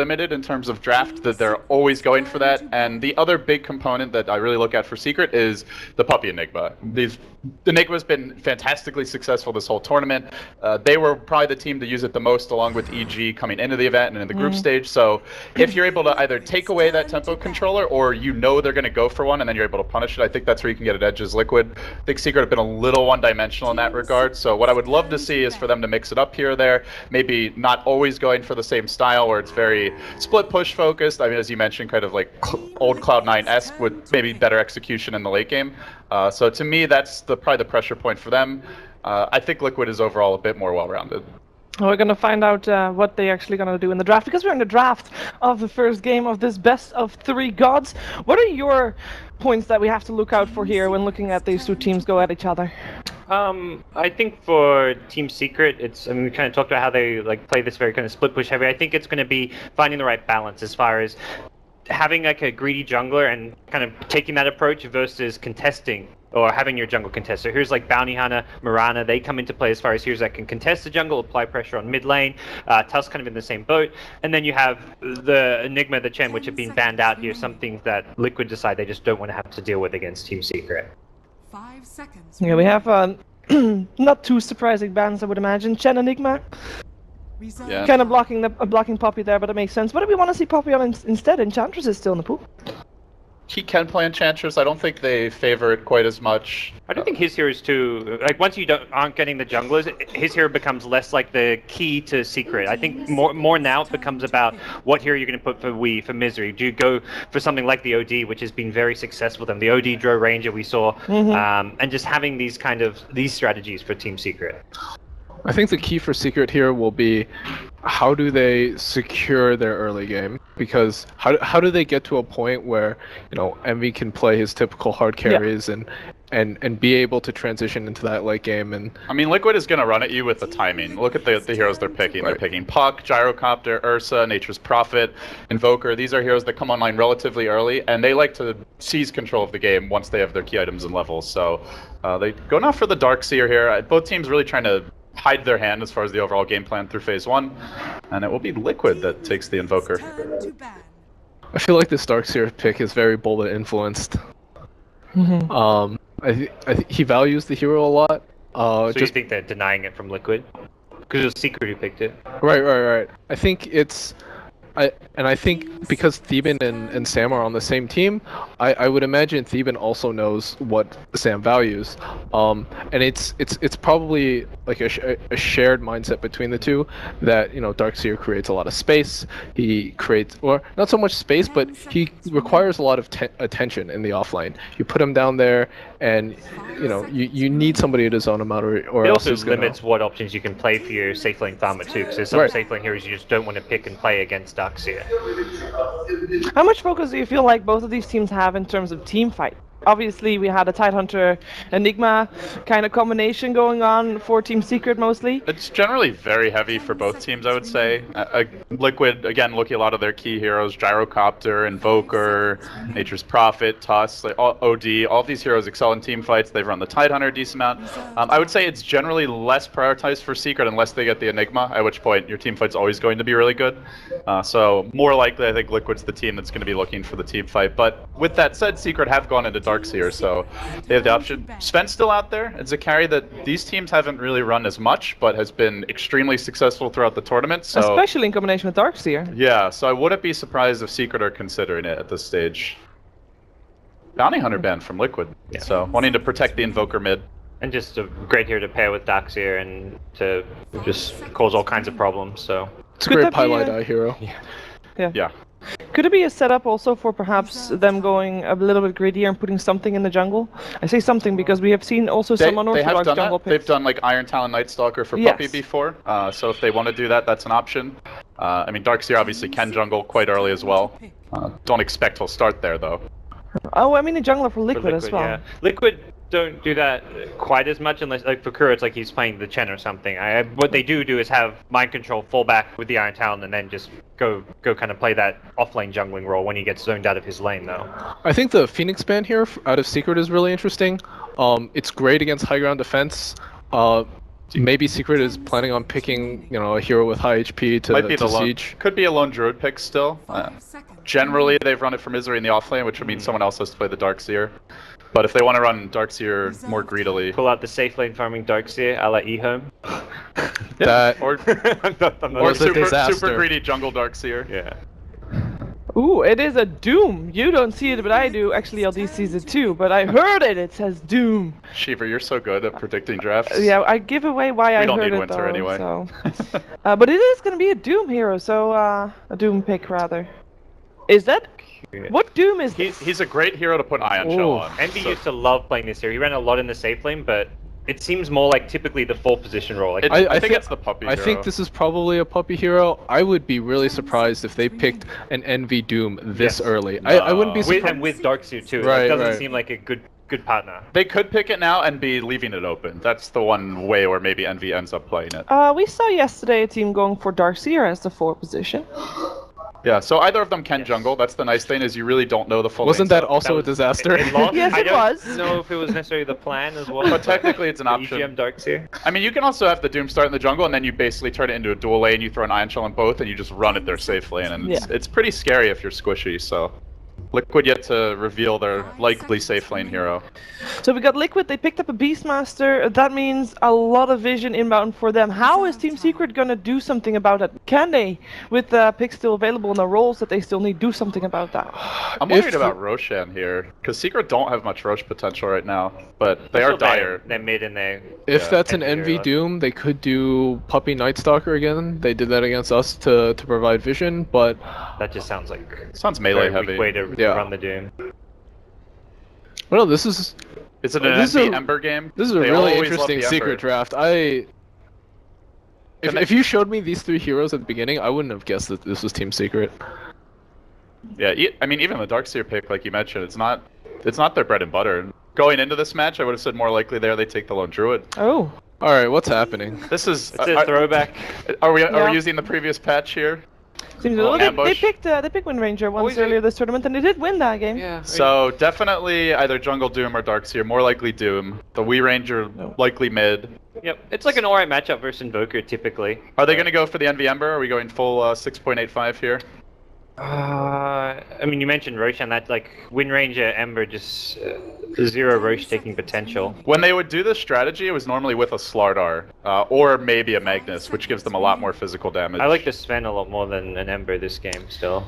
limited in terms of draft that they're always going for that. And the other big component that I really look at for Secret is the Puppey Enigma. These Enigma's been fantastically successful this whole tournament. Uh, they were probably the team to use it the most, along with EG coming into the event and in the group Mhm. stage. So if you're able to either take away that tempo controller or you know they're going to go for one and then you're able to punish it, I think that's where you can get an edge as Liquid. I think Secret have been a little one-dimensional in that regard. So what I would love to see is for them to mix it up here or there, maybe not always going for the same style where it's very split push focused. I mean, as you mentioned, kind of like old Cloud9-esque with maybe better execution in the late game. Uh, so to me, that's the probably the pressure point for them. Uh, I think Liquid is overall a bit more well-rounded. We're gonna find out uh, what they actually gonna do in the draft because we're in the draft of the first game of this best of three gods. What are your points that we have to look out for here when looking at these two teams go at each other? Um, I think for Team Secret, it's. I mean, we kind of talked about how they like play this very kind of split push heavy. I think it's going to be finding the right balance as far as having like a greedy jungler and kind of taking that approach versus contesting or having your jungle contest. So here's like Bounty Hunter, Mirana, they come into play as far as here's that can contest the jungle, apply pressure on mid lane. Uh, Tusk kind of in the same boat. And then you have the Enigma, the Chen, which have been banned out here, something that Liquid decide they just don't want to have to deal with against Team Secret. Five seconds. Yeah, we have uh, not too surprising bans, I would imagine. Chen Enigma, Reserve Yeah. kind of blocking the uh, blocking Puppey there, but it makes sense. What do we want to see Puppey on in- instead? Enchantress is still in the pool. He can play Enchantress. I don't think they favor it quite as much. I don't think his heroes too. Like once you don't aren't getting the junglers, his hero becomes less like the key to secret. I think more more now it becomes about what hero you're going to put for we for misery. Do you go for something like the OD, which has been very successful? Them the OD Drow Ranger we saw, Mhm. um, and just having these kind of these strategies for Team Secret. I think the key for Secret here will be how do they secure their early game? Because how, how do they get to a point where you know Envy can play his typical hard Yeah. carries and and and be able to transition into that late game and I mean, Liquid is going to run at you with the timing. Look at the, the heroes they're picking. They're picking Puck, Gyrocopter, Ursa, Nature's Prophet, Invoker. These are heroes that come online relatively early, and they like to seize control of the game once they have their key items and levels. So uh, they go now for the Dark Seer here. Uh, Both teams really trying to hide their hand as far as the overall game plan through phase one, and it will be Liquid that takes the Invoker. turn to ban. I feel like this Darkseer pick is very Bulba influenced. Mm-hmm. Um, I, th- I th- he values the hero a lot. Uh, So just you think they're denying it from Liquid? Because it was Secret who picked it. Right, right, right. I think it's, I and I think because Theeban and, and Sam are on the same team, I, I would imagine Theeban also knows what Sam values, um, and it's it's it's probably like a, sh- a shared mindset between the two that you know Darkseer creates a lot of space. He creates, or not so much space, but he requires a lot of te- attention in the offlane. You put him down there, and you know you, you need somebody to zone him out, or, or It else also he's gonna- limits what options you can play for your safe lane farmer too, because there's some Right. safe lane heroes you just don't want to pick and play against Darkseer. How much focus do you feel like both of these teams have in terms of team fight? Obviously, we had a Tidehunter Enigma kind of combination going on for Team Secret mostly. It's generally very heavy for both teams, I would say. Uh, Liquid, again, looking a lot of their key heroes, Gyrocopter, Invoker, Nature's Prophet, Tusk, like, all, OD, all these heroes excel in team fights. They've run the Tidehunter a decent amount. Um, I would say it's generally less prioritized for Secret unless they get the Enigma, at which point your team fight's always going to be really good. Uh, so more likely, I think Liquid's the team that's going to be looking for the team fight. But with that said, Secret have gone into Darkseer, so they have the option. Sven's still out there. It's a carry that these teams haven't really run as much, but has been extremely successful throughout the tournament. So Especially in combination with Darkseer. yeah, so I wouldn't be surprised if Secret are considering it at this stage. Bounty Hunter banned from Liquid, Yeah. so wanting to protect the Invoker mid. And just a great hero to pair with Darkseer and to just cause all kinds of problems. So It's a great that be highlight a- eye uh, uh, hero. Yeah. Could it be a setup also for perhaps them going a little bit greedier and putting something in the jungle? I say something because we have seen also They, some unorthodox done jungle that. They've done like Iron Talon Night Stalker for Puppey before, uh, so if they want to do that, that's an option. Uh, I mean, Darkseer obviously can jungle quite early as well. Uh, don't expect he'll start there though. Oh, I mean a jungler for for Liquid, as well. yeah. Liquid don't do that quite as much unless like for Kuro it's like he's playing the Chen or something. I, what they do do is have mind control fall back with the Iron Talon and then just go go kind of play that off lane jungling role when he gets zoned out of his lane though. I think the Phoenix ban here out of Secret is really interesting. Um, it's great against high ground defense. Uh, maybe Secret is planning on picking, you know, a hero with high HP to, Might be to the lone, siege. could be a lone druid pick still. Uh, Five seconds. Generally, they've run it for Misery in the offlane, which would mean someone else has to play the Darkseer. But if they want to run Darkseer more greedily, Pull out the safe lane farming Darkseer, a la Ehome. That or I'm not- I'm not- or a super, disaster. super greedy jungle Darkseer. yeah. Ooh, it is a Doom. You don't see it, but I do. Actually, LD sees it too, but I heard it. It says Doom. Sheever, you're so good at predicting drafts. Yeah, I give away why I heard it, We don't heard need it winter though, anyway. So. uh, but it is gonna be a Doom hero, so uh, a Doom pick rather. Is that? What Doom is He's, he's a great hero to put Ion Shell on. Envy so- used to love playing this hero. He ran a lot in the safe lane, but it seems more like typically the full position role. Like, I, I I think think it's the Puppey I think this is probably a Puppey hero. I would be really surprised if they picked an Envy Doom this Yes. early. I, I wouldn't be No. with, surprised. and with Darkseer too. Right, it doesn't right. seem like a good good partner. They could pick it now and be leaving it open. That's the one way where maybe Envy ends up playing it. Uh, we saw yesterday a team going for Darkseer as the four position. Yeah, so either of them can jungle. That's the nice thing is you really don't know the full. Wasn't that also a was- disaster? It, it lost. Yes, I it don't was. know if it was necessarily the plan as well. But technically it's an The option. EGM Darkseer. I mean, you can also have the Doom start in the jungle, and then you basically turn it into a dual lane. You throw an Ion Shell on both, and you just run it there safely. and it's, Yeah. it's pretty scary if you're squishy. So, Liquid yet to reveal their likely safe lane hero. So we got Liquid, they picked up a Beastmaster. That means a lot of vision inbound for them. How is Team Secret gonna do something about that? Can they, with uh, picks still available and the roles that they still need, do something about that? I'm If- worried about Roshan here because Secret don't have much Rosh potential right now, but they are they're- dire. They're mid and they. If Yeah, that's an Envy Envy hero. Doom, they could do Puppey Nightstalker again. They did that against us to, to provide vision, but That just sounds like Sounds a melee heavy. way to Yeah. run the Doom. well, this is Is it uh, an This is Envy a- Ember game? this is a They really interesting secret Ember. draft. I if, if you showed me these three heroes at the beginning, I wouldn't have guessed that this was Team Secret. Yeah, I mean, even the Darkseer pick, like you mentioned, it's not it's not their bread and butter. Going into this match, I would have said more likely there they take the lone druid. Oh, All right, what's happening? This is It's are- a throwback. Are we are Yeah. we using the previous patch here? Seems Well, well, they, they picked uh, they picked Wind Ranger once Always a- earlier this tournament, and they did win that game. Yeah. So definitely either Jungle Doom or Darkseer. More likely Doom. The Wee Ranger likely mid. Yep. It's like an alright matchup versus Invoker typically. Are they going to go for the Envy Ember? Are we going full uh, 6.85 here? Uh, I mean, you mentioned Roshan. That like Wind Ranger Ember just uh, zero Rosh taking potential. When they would do this strategy, it was normally with a Slardar uh, or maybe a Magnus, which gives them a lot more physical damage. I like the Sven a lot more than an Ember this game still.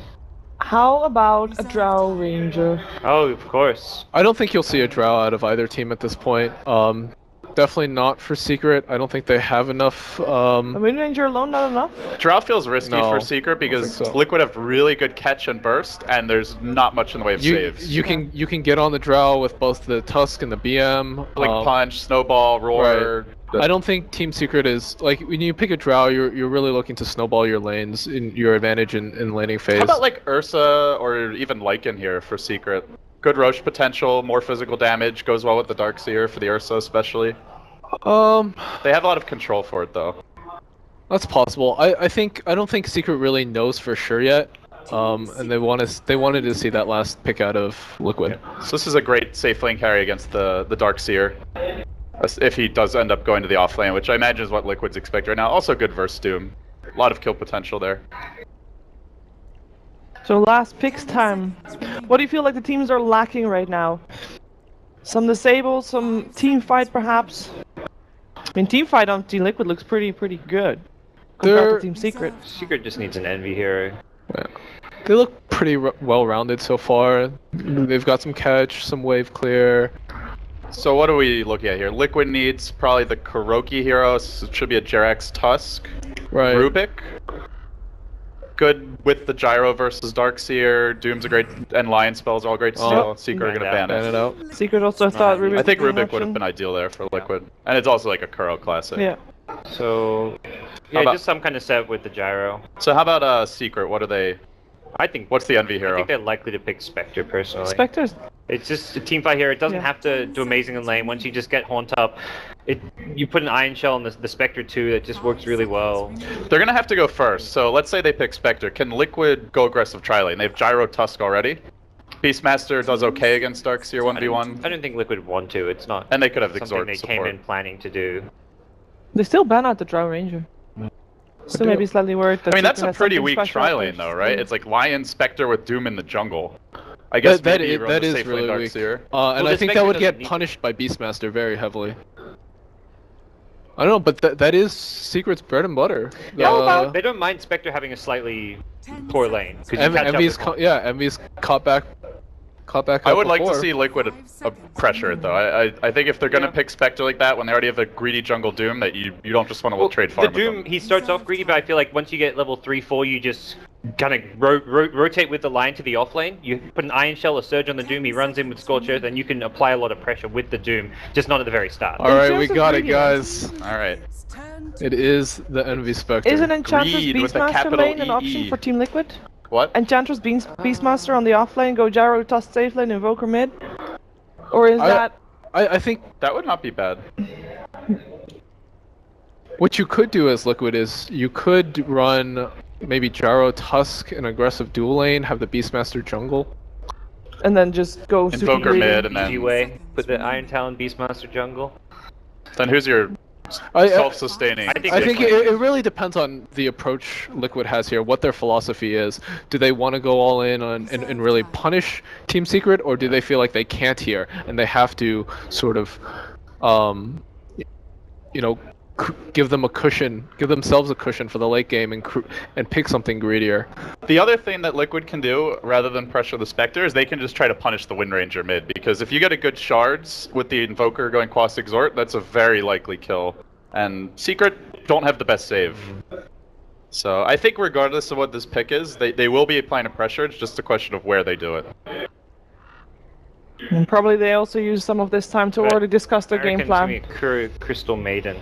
How about a Drow Ranger? Oh, of course. I don't think you'll see a Drow out of either team at this point. Um, definitely not for Secret. I don't think they have enough. A Um, Wind Ranger alone not enough? Drow feels risky No, for Secret because so. Liquid have really good catch and burst, and there's not much in the way of you saves. you can you can get on the Drow with both the Tusk and the BM. Blink um, Punch, Snowball, Roar. I don't think Team Secret is like when you pick a Drow, you're you're really looking to snowball your lanes in your advantage in, in laning phase. How about like Ursa or even Lycan here for Secret? Good Rosh potential, more physical damage, goes well with the Darkseer for the Ursa especially. um, They have a lot of control for it though. that's possible. I, I think I don't think Secret really knows for sure yet. Um, and they want to they wanted to see that last pick out of Liquid. So this is a great safe lane carry against the the Darkseer. If he does end up going to the off lane, which I imagine is what Liquid's expect right now. Also good versus Doom. A lot of kill potential there. So last picks time. What do you feel like the teams are lacking right now? Some disable, some team fight perhaps. I mean, team fight on Team Liquid looks pretty pretty good compared They're- to Team Secret. Secret just needs an Envy hero. Yeah. They look pretty r- well rounded so far. They've got some catch, some wave clear. So what are we looking at here? Liquid needs probably the Kuroky hero. So it should be a Jerax Tusk. Right. Rubik. Good with the Gyro versus Darkseer. Doom's a great, and Lion spells are all great to Oh. steal. Secret are gonna Yeah. ban Ban it. it out. Secret also thought Rubik. I think would Rubik would have been ideal there for Liquid, and it's also like a Kuro classic. Yeah. So, yeah, about- just some kind of set with the gyro. So how about uh Secret? What are they? I think. What's the Envy hero? I think they're likely to pick Spectre personally. Spectres. It's just a team fight here. It doesn't Yeah. have to do amazing in lane. Once you just get haunt up, it you put an Ion Shell on the, the Spectre too. That just works really well. They're gonna have to go first. So let's say they pick Spectre. Can Liquid go aggressive tri lane? They have Gyro Tusk already. Beastmaster does okay against Darkseer one v one, I don't think Liquid want to. It's not and they could have something Exort they support. came in planning to do. They still ban out the Drow Ranger. So maybe slightly worried that I mean, that's a pretty weak special tri lane though, right? It's like Lion Spectre with Doom in the jungle. I guess That, that maybe is, you that the is safe lane really weak. Darkseer. Uh, and Well, I think that would get need- punished by Beastmaster very heavily. I don't know, but that that is Secret's bread and butter. Yeah, Uh, well, They don't mind Spectre having a slightly poor lane. lane. 'cause you Env- catch up Envy's with ca- one. yeah, Envy's caught back, caught back. I up would like to see Liquid uh, pressure it though. I, I I think if they're gonna Yeah. pick Spectre like that when they already have a greedy jungle Doom, that you you don't just want to Well, trade the farm. with Doom, them. he starts off greedy, but I feel like once you get level 3, 4, you just kind of ro- ro- rotate with the line to the off lane. You put an Ion Shell, a Surge on the Doom, he runs in with Scorch Earth, and you can apply a lot of pressure with the Doom, just not at the very start. All right, we got it, guys. All right. It's turn to It is the Envy Spectre. Isn't Enchantress Greed with a Beastmaster capital lane an option EE. for Team Liquid? What? Enchantress Beast Beastmaster on the offlane, go Gyro, Tusk safe lane, Invoker mid? Or is I- that... I, I think That would not be bad. what you could do as Liquid is you could run maybe Gyro Tusk an aggressive dual lane, have the Beastmaster jungle. And then just go super Invoker greedy? mid and Easy then way. Put the Iron Talon Beastmaster jungle. then who's your I, I, self-sustaining? I think I think it, it really depends on the approach Liquid has here, what their philosophy is. Do they want to go all in on and, and really punish Team Secret, or do they feel like they can't here and they have to sort of, um, you know, c- give them a cushion, give themselves a cushion for the late game and and pick something greedier. The other thing that Liquid can do, rather than pressure the Spectre, is they can just try to punish the Wind Ranger mid. Because if you get a good shards with the Invoker going Quas Exort, that's a very likely kill. And Secret don't have the best save. So I think regardless of what this pick is, they, they will be applying a pressure. It's just a question of where they do it. And probably they also use some of this time to Right. already discuss their game plan. give me Crystal Maiden.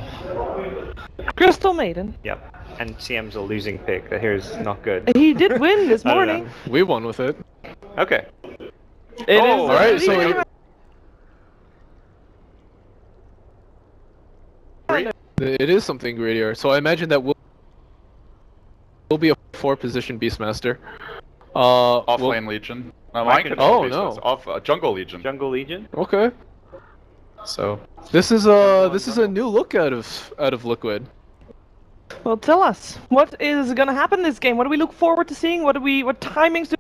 Crystal Maiden. Yep. And CM's a losing pick. That here is not good. He did win this morning. We won with it. Okay. It is. Oh, uh, alright, so he- it- It is something greedier. So I imagine that will will be a four position Beastmaster. Uh, Off we'll- Legion. No, Mind mind control control. Oh, no. Off uh, Jungle Legion. Jungle Legion. Okay. So This is a this is a new look out of out of Liquid. Well, tell us what is going to happen this game. What do we look forward to seeing? What do we? What timings do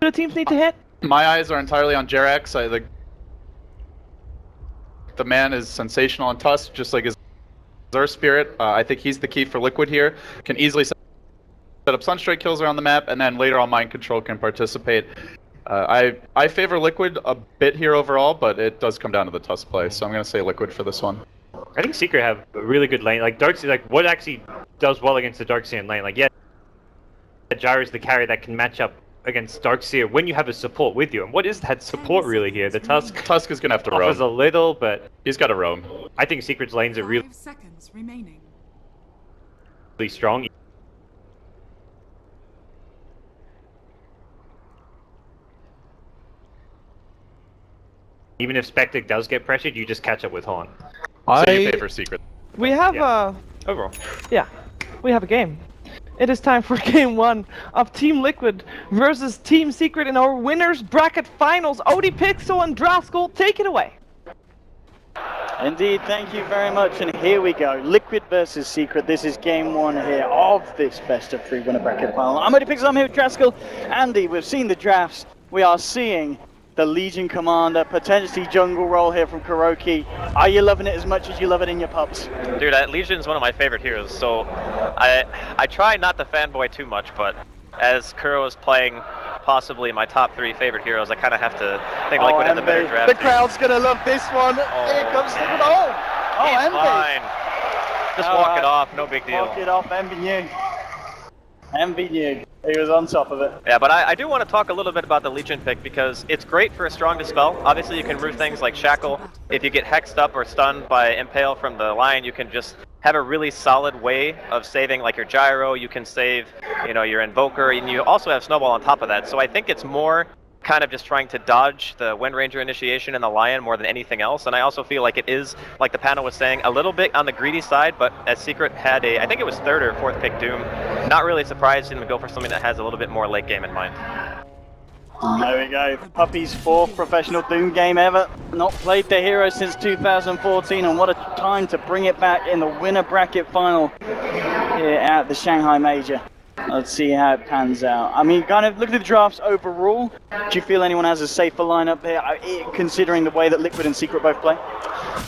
the teams need to hit? my eyes are entirely on Jerax. I, the, the man is sensational on Tusk, just like his Zer Spirit. Uh, I think he's the key for Liquid here. Can easily set set up Sunstrike kills around the map, and then later on Mind Control can participate. Uh, I I favor Liquid a bit here overall, but it does come down to the Tusk play, so I'm gonna say Liquid for this one. I think Secret have a really good lane. Like Darkseer, like what actually does well against the Darkseer lane? Like yeah, Gyro's the carry that can match up against Darkseer when you have a support with you. And what is that support really here? The Tusk Tusk is gonna have to offers a little, but He's got to roam. I think Secret's lanes are really Five seconds remaining. strong. Even if Spectre does get pressured, you just catch up with Horn. So you I favor Secret. We have Yeah. uh Overall. yeah, we have a game. It is time for game one of Team Liquid versus Team Secret in our winners bracket finals. ODPixel and Draskyl, take it away. Indeed, thank you very much. And here we go. Liquid versus Secret. This is game one here of this best of three winner bracket final. I'm ODPixel, I'm here with Draskyl. Andy, we've seen the drafts. We are seeing the Legion Commander, potentially jungle role here from Kuroky. Are you loving it as much as you love it in your pups? Dude, uh, Legion's one of my favorite heroes, so I I try not to fanboy too much, but as Kuro is playing possibly my top three favorite heroes, I kind of have to think like Liquid had the better draft. The crowd's gonna love this one. Here comes Liquid. Oh, oh, He's Envy. fine. Just All walk right. it off, no big deal. Walk it off, Envy knew. Envy knew. He was on top of it. Yeah, but I, I do want to talk a little bit about the Legion pick because it's great for a strong dispel. Obviously, you can root things like Shackle. If you get hexed up or stunned by Impale from the Lion, you can just have a really solid way of saving like your Gyro. You can save, you know, your Invoker, and you also have Snowball on top of that. So I think it's more kind of just trying to dodge the Wind Ranger initiation and the Lion more than anything else. And I also feel like it is, like the panel was saying, a little bit on the greedy side, but as Secret had a, I think it was third or fourth pick Doom, not really surprised him to go for something that has a little bit more late game in mind. There we go. Puppey's fourth professional Doom game ever. Not played the hero since 2014, and what a time to bring it back in the winner bracket final here at the Shanghai Major. Let's see how it pans out. I mean, kind of look at the drafts overall. Do you feel anyone has a safer lineup here, uh, I- considering the way that Liquid and Secret both play?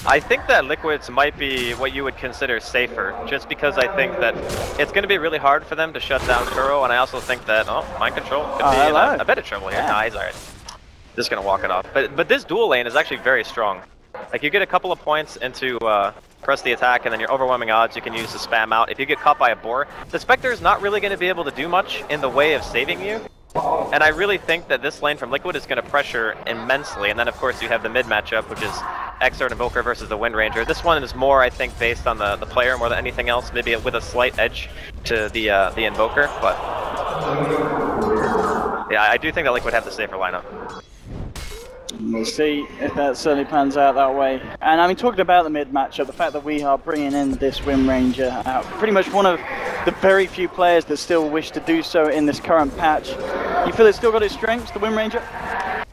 I think that Liquids might be what you would consider safer, just because I think that it's going to be really hard for them to shut down Kuro, and I also think that, oh, mind control could Oh, be in a, a bit of trouble here. Yeah. No, he's alright. Just going to walk it off. But but this dual lane is actually very strong. Like, you get a couple of points into uh, press the attack, and then your overwhelming odds you can use to spam out. If you get caught by a boar, the Spectre is not really going to be able to do much in the way of saving you. And I really think that this lane from Liquid is going to pressure immensely. And then, of course, you have the mid matchup, which is Exort Invoker versus the Wind Ranger. This one is more, I think, based on the, the player more than anything else, maybe with a slight edge to the uh, the Invoker. But yeah, I do think that Liquid have the safer lineup. We'll see if that certainly pans out that way. And I mean, talking about the mid matchup, the fact that we are bringing in this Wind Ranger, uh, pretty much one of the very few players that still wish to do so in this current patch. You feel it's still got its strengths, the Wind Ranger?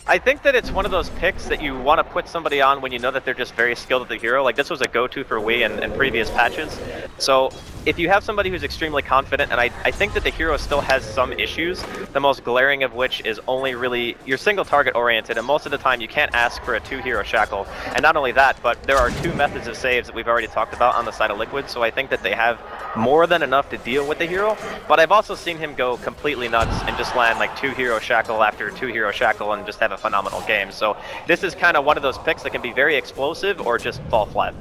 I think that it's one of those picks that you want to put somebody on when you know that they're just very skilled at the hero. Like this was a go-to for w33 in, in previous patches. So if you have somebody who's extremely confident, and I, I think that the hero still has some issues, the most glaring of which is only really, you're single target oriented, and most of the time you can't ask for a two hero shackle. And not only that, but there are two methods of saves that we've already talked about on the side of Liquid, so I think that they have more than enough to deal with the hero. But I've also seen him go completely nuts and just land like two hero shackle after two hero shackle and just have a phenomenal game. So this is kind of one of those picks that can be very explosive or just fall flat.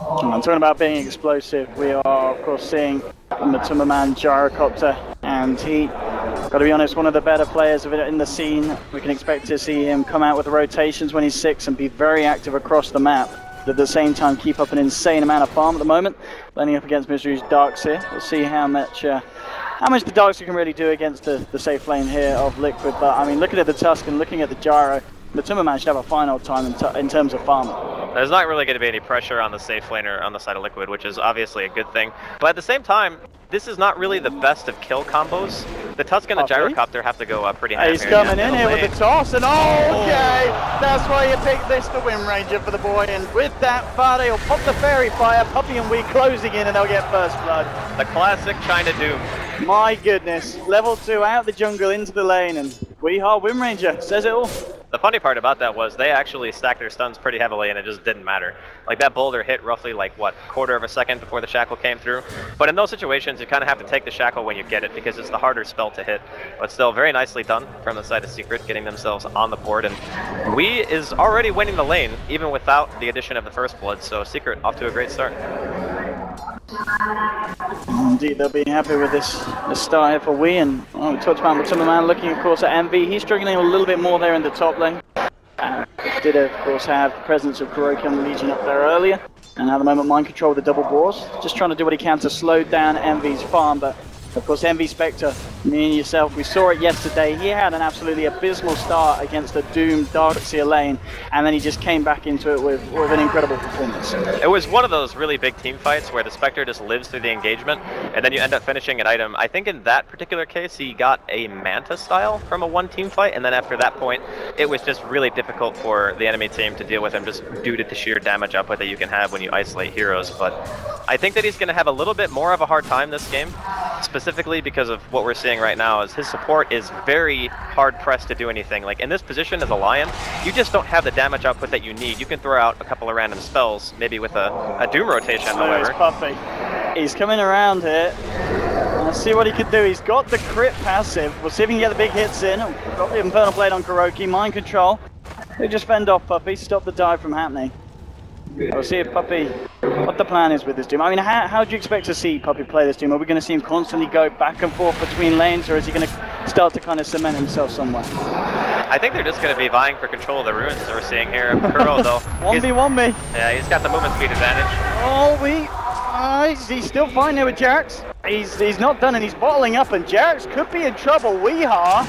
I'm talking about being explosive. We are, of course, seeing Matumba Man Gyrocopter, and he, got to be honest, one of the better players in the scene. We can expect to see him come out with rotations when he's six and be very active across the map. But at the same time, keep up an insane amount of farm at the moment. Landing up against Misery's Darkseer. We'll see how much. Uh, how much the Darks can really do against the, the safe lane here of Liquid, but I mean, looking at the Tusk and looking at the Gyro, Matumba Man should have a fine old time in, t- in terms of farming. There's not really going to be any pressure on the safe laner on the side of Liquid, which is obviously a good thing. But at the same time, this is not really the best of kill combos. The Tusk and the Okay. Gyrocopter have to go uh, pretty high. He's coming Yeah, in here with the Tusk, and oh, okay, that's why you picked this for Wind Ranger for the boy. And with that, Fade will pop the faerie fire, Puppy and we closing in, and they'll get first blood. The classic China Doom. My goodness, level two out the jungle into the lane, and Weehar Wind Ranger says it all. The funny part about that was they actually stacked their stuns pretty heavily and it just didn't matter. Like that boulder hit roughly like what, quarter of a second before the shackle came through. But in those situations you kind of have to take the shackle when you get it because it's the harder spell to hit. But still very nicely done from the side of Secret getting themselves on the board and we is already winning the lane even without the addition of the first blood. So Secret off to a great start. Indeed, they'll be happy with this, this start here for Wee. And oh, we talked about Matumba Man looking, of course, at Envy. He's struggling a little bit more there in the top lane. Uh, did, of course, have the presence of the Legion up there earlier. And at the moment, mind control with the double boars. Just trying to do what he can to slow down Envy's farm. But, of course, Envy Spectre, me and yourself, we saw it yesterday. He had an absolutely abysmal start against the doomed Darkseer lane. And then he just came back into it with, with an incredible performance. It was one of those really big team fights where the Spectre just lives through the engagement, and then you end up finishing an item. I think in that particular case, he got a Manta style from a one team fight, and then after that point, it was just really difficult for the enemy team to deal with him just due to the sheer damage output that you can have when you isolate heroes. But I think that he's going to have a little bit more of a hard time this game, specifically because of what we're seeing right now is his support is very hard pressed to do anything. Like in this position as a Lion, you just don't have the damage output that you need. You can throw out a couple of random spells, maybe with a, a Doom rotation, There's however. Puppey. He's coming around here. Let's see what he can do. He's got the crit passive. We'll see if he can get the big hits in. Got the Infernal Blade on Kuroky. Mind control. They just fend off Puppey. Stop the dive from happening. We'll see if Puppey, what the plan is with this Doom. I mean, how, how do you expect to see Puppey play this Doom? Are we going to see him constantly go back and forth between lanes, or is he going to start to kind of cement himself somewhere? I think they're just going to be vying for control of the ruins that we're seeing here. Kuro, though, 1v1 me. yeah, he's got the movement speed advantage. Oh, we. Uh, he's, he's still fine there with Jax. He's he's not done and he's bottling up, and Jax could be in trouble. Weehaw.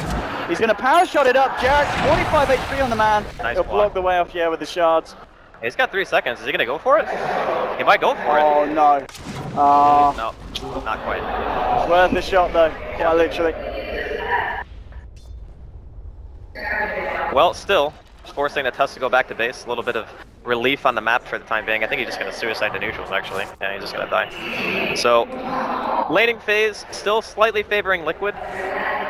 He's going to power shot it up. Jax, 45 HP on the man. Nice He'll block. block the way off, yeah, with the shards. He's got three seconds. Is he going to go for it? He might go for it. Oh, no. Ah, No, not quite. worth the shot, though. Yeah, literally. Well, still, forcing the Tusk to go back to base. A little bit of relief on the map for the time being. I think he's just going to suicide the neutrals, actually. Yeah, he's just going to die. So, laning phase, still slightly favoring Liquid.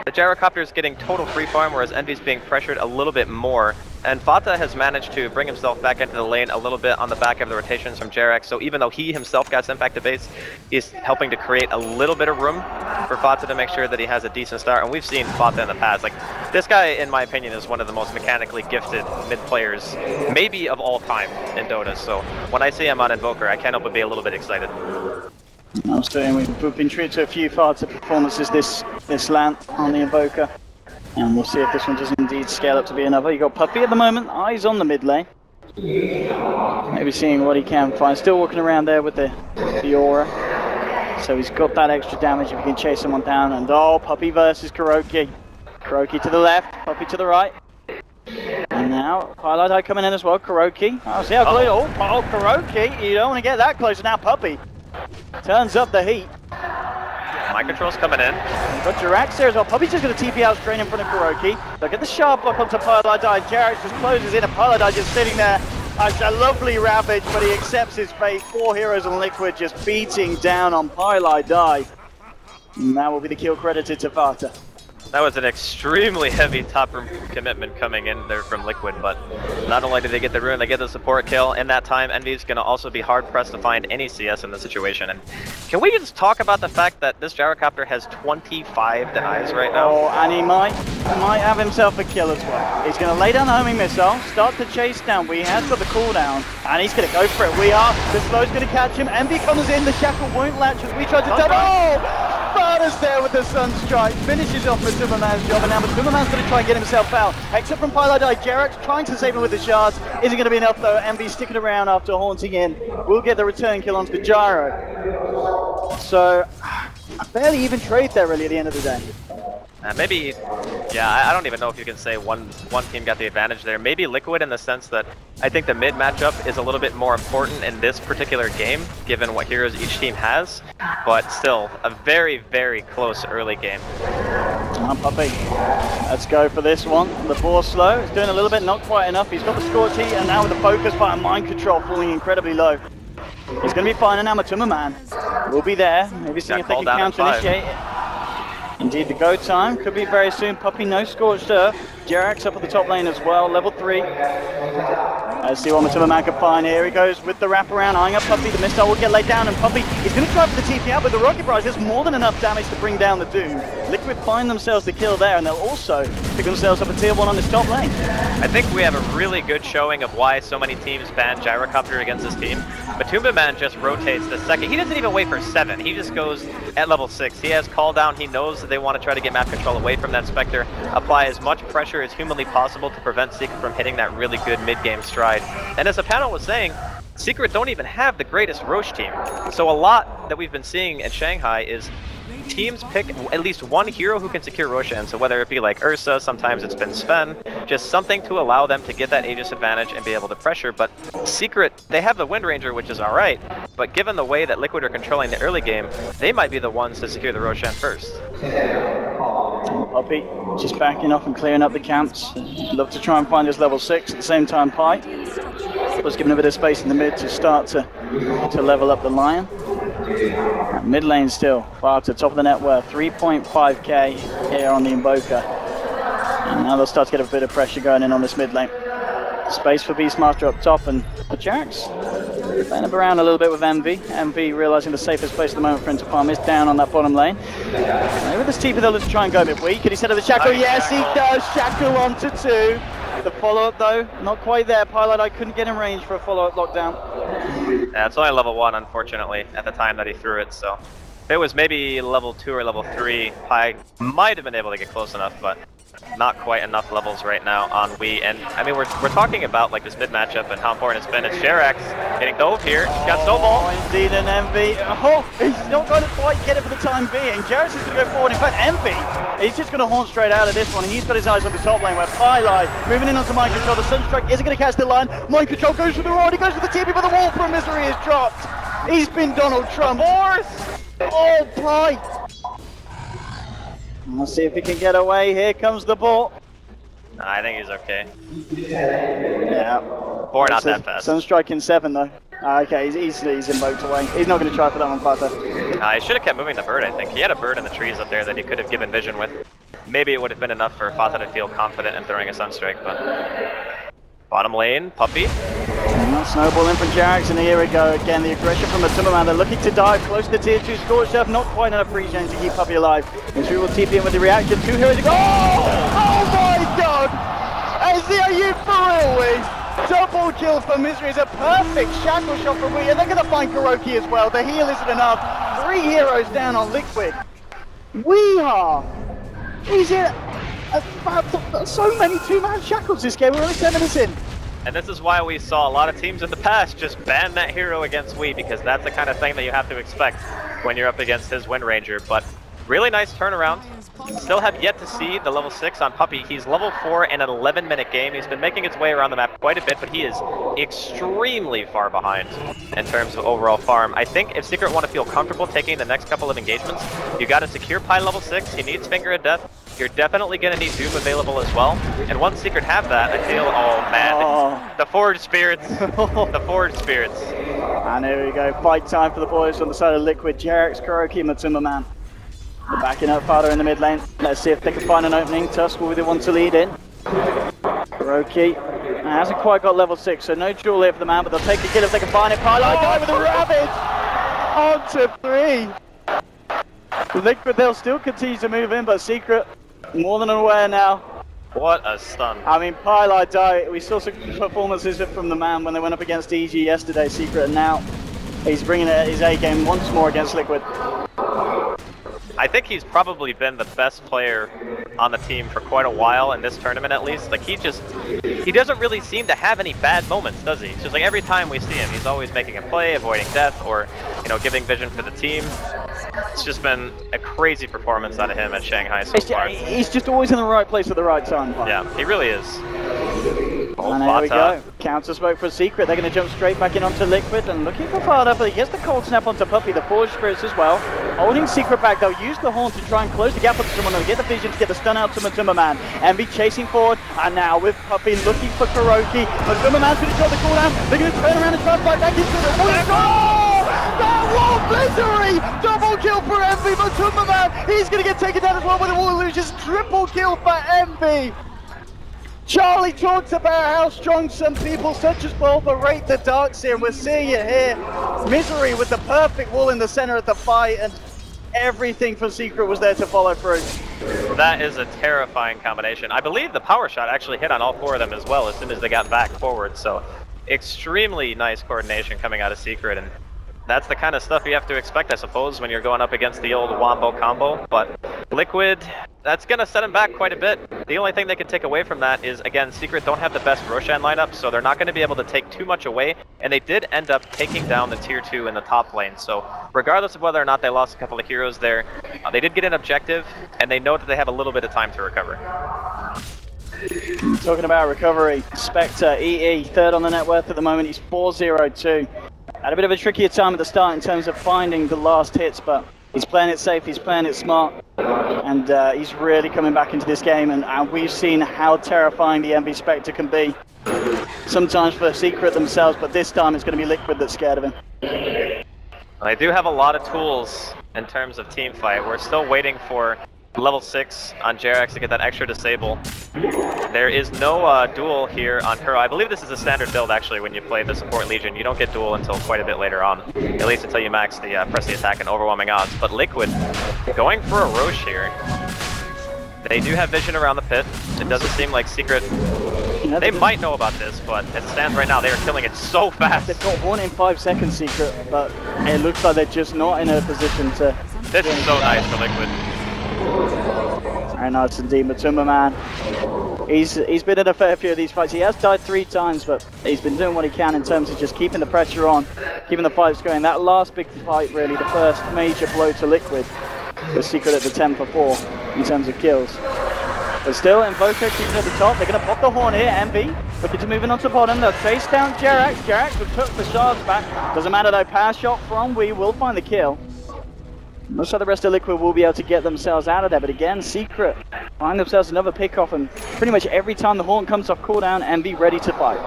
The Gyrocopter is getting total free farm, whereas Envy's being pressured a little bit more. And Fata has managed to bring himself back into the lane a little bit on the back of the rotations from Jerax. So even though he himself got sent back to base, he's helping to create a little bit of room for Fata to make sure that he has a decent start. And we've seen Fata in the past. Like this guy, in my opinion, is one of the most mechanically gifted mid players, maybe of all time in Dota. So when I see him on Invoker, I can't help but be a little bit excited. I'm saying we've been treated to a few Fata performances this this LAN on the Invoker. And we'll see if this one does indeed scale up to be another. You've got Puppey at the moment, eyes on the mid lane. Maybe seeing what he can find. Still walking around there with the, the aura. So he's got that extra damage if he can chase someone down. And oh, Puppey versus Kuroky. Kuroky to the left, Puppey to the right. And now, Highlight coming in as well, Kuroky. Oh, see how close, oh, oh, Kuroky, you don't want to get that close. Now Puppey turns up the heat. Mind Control's coming in. You've got Jerax there as well. Puppey's just going to TP out straight in front of Kuroky. Look at the sharp block onto pieliedie. Jerax just closes in and pieliedie just sitting there. It's a lovely ravage, but he accepts his fate. Four heroes on Liquid just beating down on pieliedie. And that will be the kill credited to Fata. That was an extremely heavy top room commitment coming in there from Liquid, but not only did they get the rune, they get the support kill. In that time, Envy's going to also be hard pressed to find any CS in the situation. And can we just talk about the fact that this gyrocopter has 25 denies right now? Oh, and he might, might have himself a kill as well. He's going to lay down the homing missile, start to chase down. We has got the cooldown, and he's going to go for it. We are. The slow's going to catch him. Envy comes in. The shackle won't latch as we try to double. Oh! Fata's oh, there with the Sunstrike. Finishes off the Superman's job, and now Superman's going to try and get himself out. Exit from pieliedie. Jerax trying to save him with the shards. Isn't going to be enough though. Envy sticking around after haunting in. We'll get the return kill onto the Gyro. So, a fairly even trade there really at the end of the day. Uh, maybe, yeah, I, I don't even know if you can say one one team got the advantage there. Maybe Liquid in the sense that I think the mid matchup is a little bit more important in this particular game, given what heroes each team has. But still, a very, very close early game. On, Puppey. Let's go for this one. The ball slow. He's doing a little bit, not quite enough. He's got the score T, and now with the focus fire, mind control falling incredibly low. He's going to be fine, and now Matumba Man will be there. Maybe seeing Got if they can counter initiate. it. Indeed, the go time could be very soon. Puppey, no scorched earth. Jerax up at the top lane as well, level three. Man can find. Here he goes with the wraparound, eyeing up Puppey. The missile will get laid down, and Puppey is going to try for the TP out, but the Rocket Barrage has more than enough damage to bring down the Doom. Liquid find themselves the kill there, and they'll also pick themselves up a tier one on this top lane. I think we have a really good showing of why so many teams ban Gyrocopter against this team. Matumba Man just rotates the second. He doesn't even wait for seven. He just goes at level six. He has call down. He knows that they want to try to get map control away from that Spectre. Apply as much pressure as humanly possible to prevent Secret from hitting that really good mid-game stride. And as the panel was saying, Secret don't even have the greatest Rosh team. So a lot that we've been seeing in Shanghai is teams pick at least one hero who can secure Roshan. So whether it be like Ursa, sometimes it's been Sven, just something to allow them to get that Aegis advantage and be able to pressure. But Secret, they have the Wind Ranger, which is alright, but given the way that Liquid are controlling the early game, they might be the ones to secure the Roshan first. Puppey just backing off and clearing up the camps. Love to try and find his level 6 at the same time Pi. Was given a bit of space in the mid to start to, to level up the Lion. Mid lane still, far to the top of the net worth, 3.5k here on the Invoker. And now they'll start to get a bit of pressure going in on this mid lane. Space for Beastmaster up top and the Jax playing up around a little bit with Envy. Envy realizing the safest place at the moment for him to farm is down on that bottom lane. Maybe this TP they'll try and go a bit weak. Can he set up the Shackle? Yes, he does. Shackle onto two. The follow-up though, not quite there. Pilot, I couldn't get in range for a follow-up lockdown. Yeah, it's only level one, unfortunately, at the time that he threw it. So if it was maybe level two or level three, I might have been able to get close enough, but not quite enough levels right now on w33. And I mean, we're, we're talking about like this mid matchup and how important it's been. It's Jerax getting dove here. He's got Snowball. Oh, indeed, an Envy. Oh, he's not going to quite get it for the time being. Jerax is going to go forward. In fact, Envy, he's just going to haunt straight out of this one. And he's got his eyes on the top lane where Pilot moving in onto Mind Control. The Sunstrike isn't going to catch the line. Mind Control goes for the rod. He goes for the TP, but the wall from Misery is dropped. He's been Donald Trump. Fourth. Oh, Pi. Let's see if he can get away. Here comes the ball. I think he's okay. Yeah. Or not that fast. Sunstrike in seven though. Ah, okay, he's, he's, he's invoked away. He's not going to try for that one, Fata. Uh, he should have kept moving the bird, I think. He had a bird in the trees up there that he could have given vision with. Maybe it would have been enough for Fata to feel confident in throwing a Sunstrike, but... Bottom lane, Puppy. That snowball in from Jax, and here we go again. The aggression from the Timberman. They're looking to dive close to the tier 2 Scorch Chef. Not quite enough regen to keep Puppey alive. And we will TP in with the reaction. Two heroes. Oh! Oh my god! Ezzy, are you for real, Wiz? Double kill for Misery is a perfect shackle shot from w33, and they're going to find Kuroky as well. The heal isn't enough. Three heroes down on Liquid. Weehaw! He's in so many two-man shackles this game. We're only 10 minutes in. And this is why we saw a lot of teams in the past just ban that hero against w33, because that's the kind of thing that you have to expect when you're up against his Wind Ranger. But really nice turnaround. Still have yet to see the level 6 on Puppey. He's level 4 in an 11 minute game. He's been making his way around the map quite a bit, but he is extremely far behind in terms of overall farm. I think if Secret want to feel comfortable taking the next couple of engagements, you got to secure Pi level 6. He needs Finger of Death. You're definitely going to need Doom available as well. And once Secret have that, I feel, oh man, Oh. the Forged Spirits, the Forged Spirits. And here we go, fight time for the boys on the side of Liquid. Jerax, Kuroky, and Matumba Man. Backing up Fata in the mid lane. Let's see if they can find an opening. Tusk will be the one to lead in. Kuroky uh, hasn't quite got level 6, so no jewel here for the man, but they'll take the kill if they can find it. Pylon guy with a ravage! On to three! Liquid, they'll still continue to move in, but Secret, more than aware now. What a stun. I mean, pieliedie. We saw some performances from the man when they went up against EG yesterday, Secret, and now he's bringing his A game once more against Liquid. I think he's probably been the best player on the team for quite a while in this tournament at least. Like he just he doesn't really seem to have any bad moments, does he? It's just like every time we see him, he's always making a play, avoiding death, or you know, giving vision for the team. It's just been a crazy performance out of him at Shanghai so far. he's just always in the right place at the right time. Yeah, he really is. Old And here we go. Counter smoke for Secret. They're going to jump straight back in onto Liquid and looking for Fata, but he gets the cold snap onto Puppey, the Forge Spirits as well. Holding Secret back, they'll use the horn to try and close the gap onto someone. They'll get the vision to get the stun out to Matumba Man. Envy chasing forward, and now with Puppey looking for Kuroky. Matumba Man's going to drop the cooldown. They're going to turn around and try and fight back into the Oh! That wall misery! Double kill for Envy, Matumba Man! He's going to get taken down as well with the wall illusions. Triple kill for Envy! Charlie talks about how strong some people such as Bulba rate the here, and we're seeing it here. Misery with the perfect wall in the center of the fight, and everything from Secret was there to follow through. That is a terrifying combination. I believe the power shot actually hit on all four of them as well as soon as they got back forward. So extremely nice coordination coming out of Secret and that's the kind of stuff you have to expect, I suppose, when you're going up against the old Wombo combo. But Liquid, that's going to set him back quite a bit. The only thing they can take away from that is, again, Secret don't have the best Roshan lineup, so they're not going to be able to take too much away. And they did end up taking down the tier 2 in the top lane. So regardless of whether or not they lost a couple of heroes there, uh, they did get an objective, and they know that they have a little bit of time to recover. Talking about recovery, Spectre, EE, third on the net worth at the moment. He's 4-0-2. Had a bit of a trickier time at the start in terms of finding the last hits, but he's playing it safe, he's playing it smart, and uh, he's really coming back into this game. And, and we've seen how terrifying the Envy Spectre can be. Sometimes for a Secret themselves, but this time it's going to be Liquid that's scared of him. They do have a lot of tools in terms of team fight. We're still waiting for level 6 on Jerax to get that extra disable. There is no uh, duel here on Kuro. I believe this is a standard build actually when you play the support Legion. You don't get duel until quite a bit later on. At least until you max the uh, press the attack and overwhelming odds. But Liquid going for a Rosh here. They do have vision around the pit. It doesn't seem like Secret... They might know about this, but as it stands right now, they are killing it so fast. They've got one in five seconds Secret, but it looks like they're just not in a position to This is so nice for Liquid. Very nice indeed, Matumba man. He's he's been in a fair few of these fights. He has died three times, but he's been doing what he can in terms of just keeping the pressure on, keeping the fights going. That last big fight, really, the first major blow to Liquid, was Secret at the 10 for 4 in terms of kills. But still, Invoker keeping at the top. They're going to pop the horn here. Envy looking to move in onto bottom. They'll chase down Jerax. Jerax will took the shards back. Doesn't matter though. Power shot from We will find the kill. Looks like the rest of Liquid will be able to get themselves out of there, but again, Secret find themselves another pickoff, and pretty much every time the Horn comes off cooldown, and be ready to fight.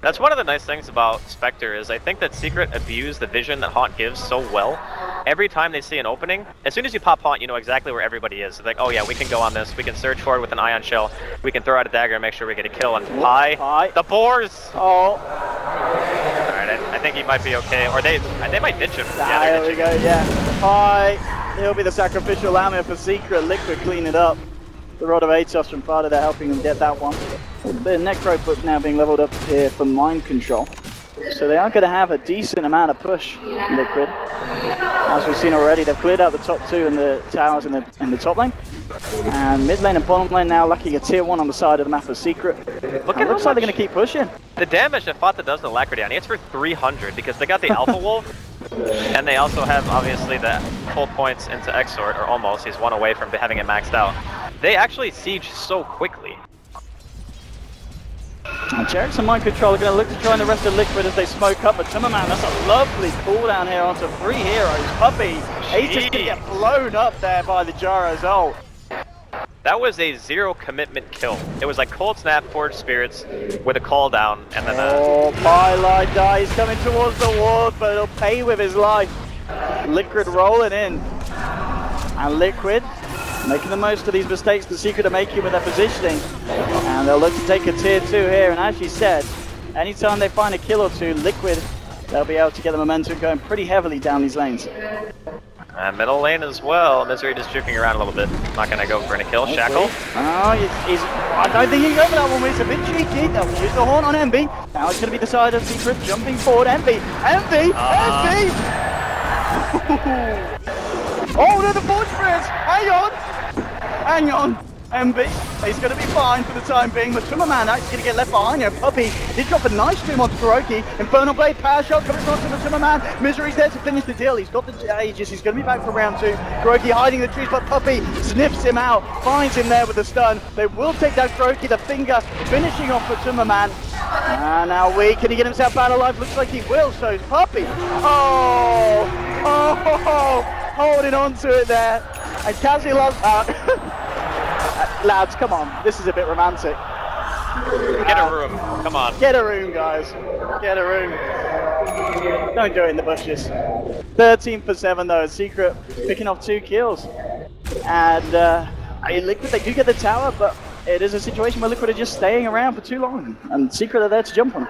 That's one of the nice things about Spectre is I think that Secret abuse the vision that Haunt gives so well. Every time they see an opening, as soon as you pop Haunt, you know exactly where everybody is. It's like, oh yeah, we can go on this. We can surge forward with an Ion Shell. We can throw out a dagger and make sure we get a kill. And Pi, the boars. Oh, I, think he might be okay, or they they might ditch him. ah, yeah, there we go, yeah. Hi. He'll be the sacrificial lamb here for Secret. Liquid clean it up. The Rod of Atos from Fata there helping them get that one. The Necro book now being leveled up here for mind control. So they are going to have a decent amount of push, Liquid. As we've seen already, they've cleared out the top two in the towers in the in the top lane. And mid lane and bottom lane now lacking a tier one on the side of the map of Secret. Look at it looks how like they're going to keep pushing. The damage that Fata does to Lacridion, it's for 300 because they got the Alpha Wolf, and they also have obviously the full points into Exort, or almost. He's one away from having it maxed out. They actually siege so quickly. And Mind Control are going to look to join the rest of Liquid as they smoke up, but Timmerman, that's a lovely cooldown here onto three heroes. Puppey, he's just going to get blown up there by the Gyro's ult. That was a zero commitment kill. It was like Cold Snap, Forged Spirits with a call down, and then uh, Oh, pieliedie. He's coming towards the wall, but he'll pay with his life. Liquid rolling in. And Liquid making the most of these mistakes the Secret are making with their positioning. And they'll look to take a tier 2 here. And as you said, anytime they find a kill or two, Liquid, they'll be able to get the momentum going pretty heavily down these lanes. uh, middle lane as well. Misery just juking around a little bit. Not gonna go for any kill. Shackle. Oh, he's, he's, I don't think he can go for that one, but it's a bit cheeky. They'll use the horn on Envy. Now it's going to be decided. side of Secret jumping forward. Envy! Envy! Ah. Envy! oh, no, the Forge! Hang on! Hang on! Envy, he's going to be fine for the time being, but Timmerman actually going to get left behind here. Puppey did drop a nice stream onto Kuroky. Infernal Blade, power shot coming across to the Timmerman. Misery's there to finish the deal. He's got the Aegis. He's going to be back for round two. Kuroky hiding the trees, but Puppey sniffs him out, finds him there with a stun. They will take down Kuroky, the finger, finishing off for Timmerman. And now we can he get himself out alive? Looks like he will. So is Puppey. Oh, oh, holding on to it there. And Cassie loves that. Lads, come on. This is a bit romantic. Get a room. Come on. Get a room, guys. Get a room. Don't do it in the bushes. 13 for 7 though. Secret picking off two kills. And uh, I mean, Liquid, they do get the tower, but it is a situation where Liquid are just staying around for too long. And Secret are there to jump on.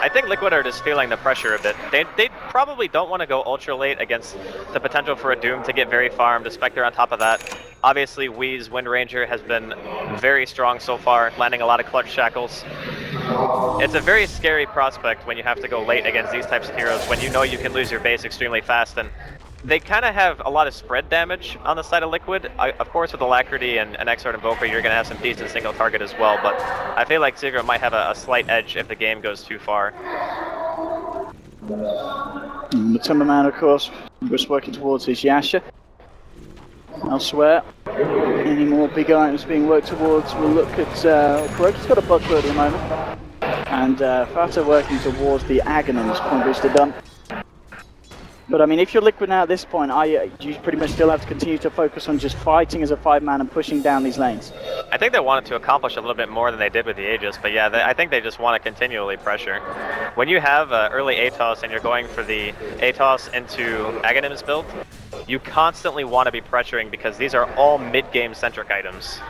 I think Liquid are just feeling the pressure a bit. They, they probably don't want to go ultra late against the potential for a Doom to get very farmed, a Spectre on top of that. Obviously, w33's Wind Ranger has been very strong so far, landing a lot of clutch shackles. It's a very scary prospect when you have to go late against these types of heroes when you know you can lose your base extremely fast. And they kind of have a lot of spread damage on the side of Liquid. I, of course, with Alacrity and, and Exort you're going to have some decent single target as well, but I feel like Sigurd might have a, a slight edge if the game goes too far. The Timberman, of course, was working towards his Yasha. Elsewhere, any more big items being worked towards? We'll look at. Uh, Kuroky's got a Butcher at the moment. And uh, Fata working towards the Aghanims, point booster dump. But I mean, if you're Liquid now at this point, are you, you pretty much still have to continue to focus on just fighting as a five man and pushing down these lanes? I think they wanted to accomplish a little bit more than they did with the Aegis, but yeah, they, I think they just want to continually pressure. When you have uh, early Atos and you're going for the Atos into Aghanims build, you constantly want to be pressuring because these are all mid-game centric items.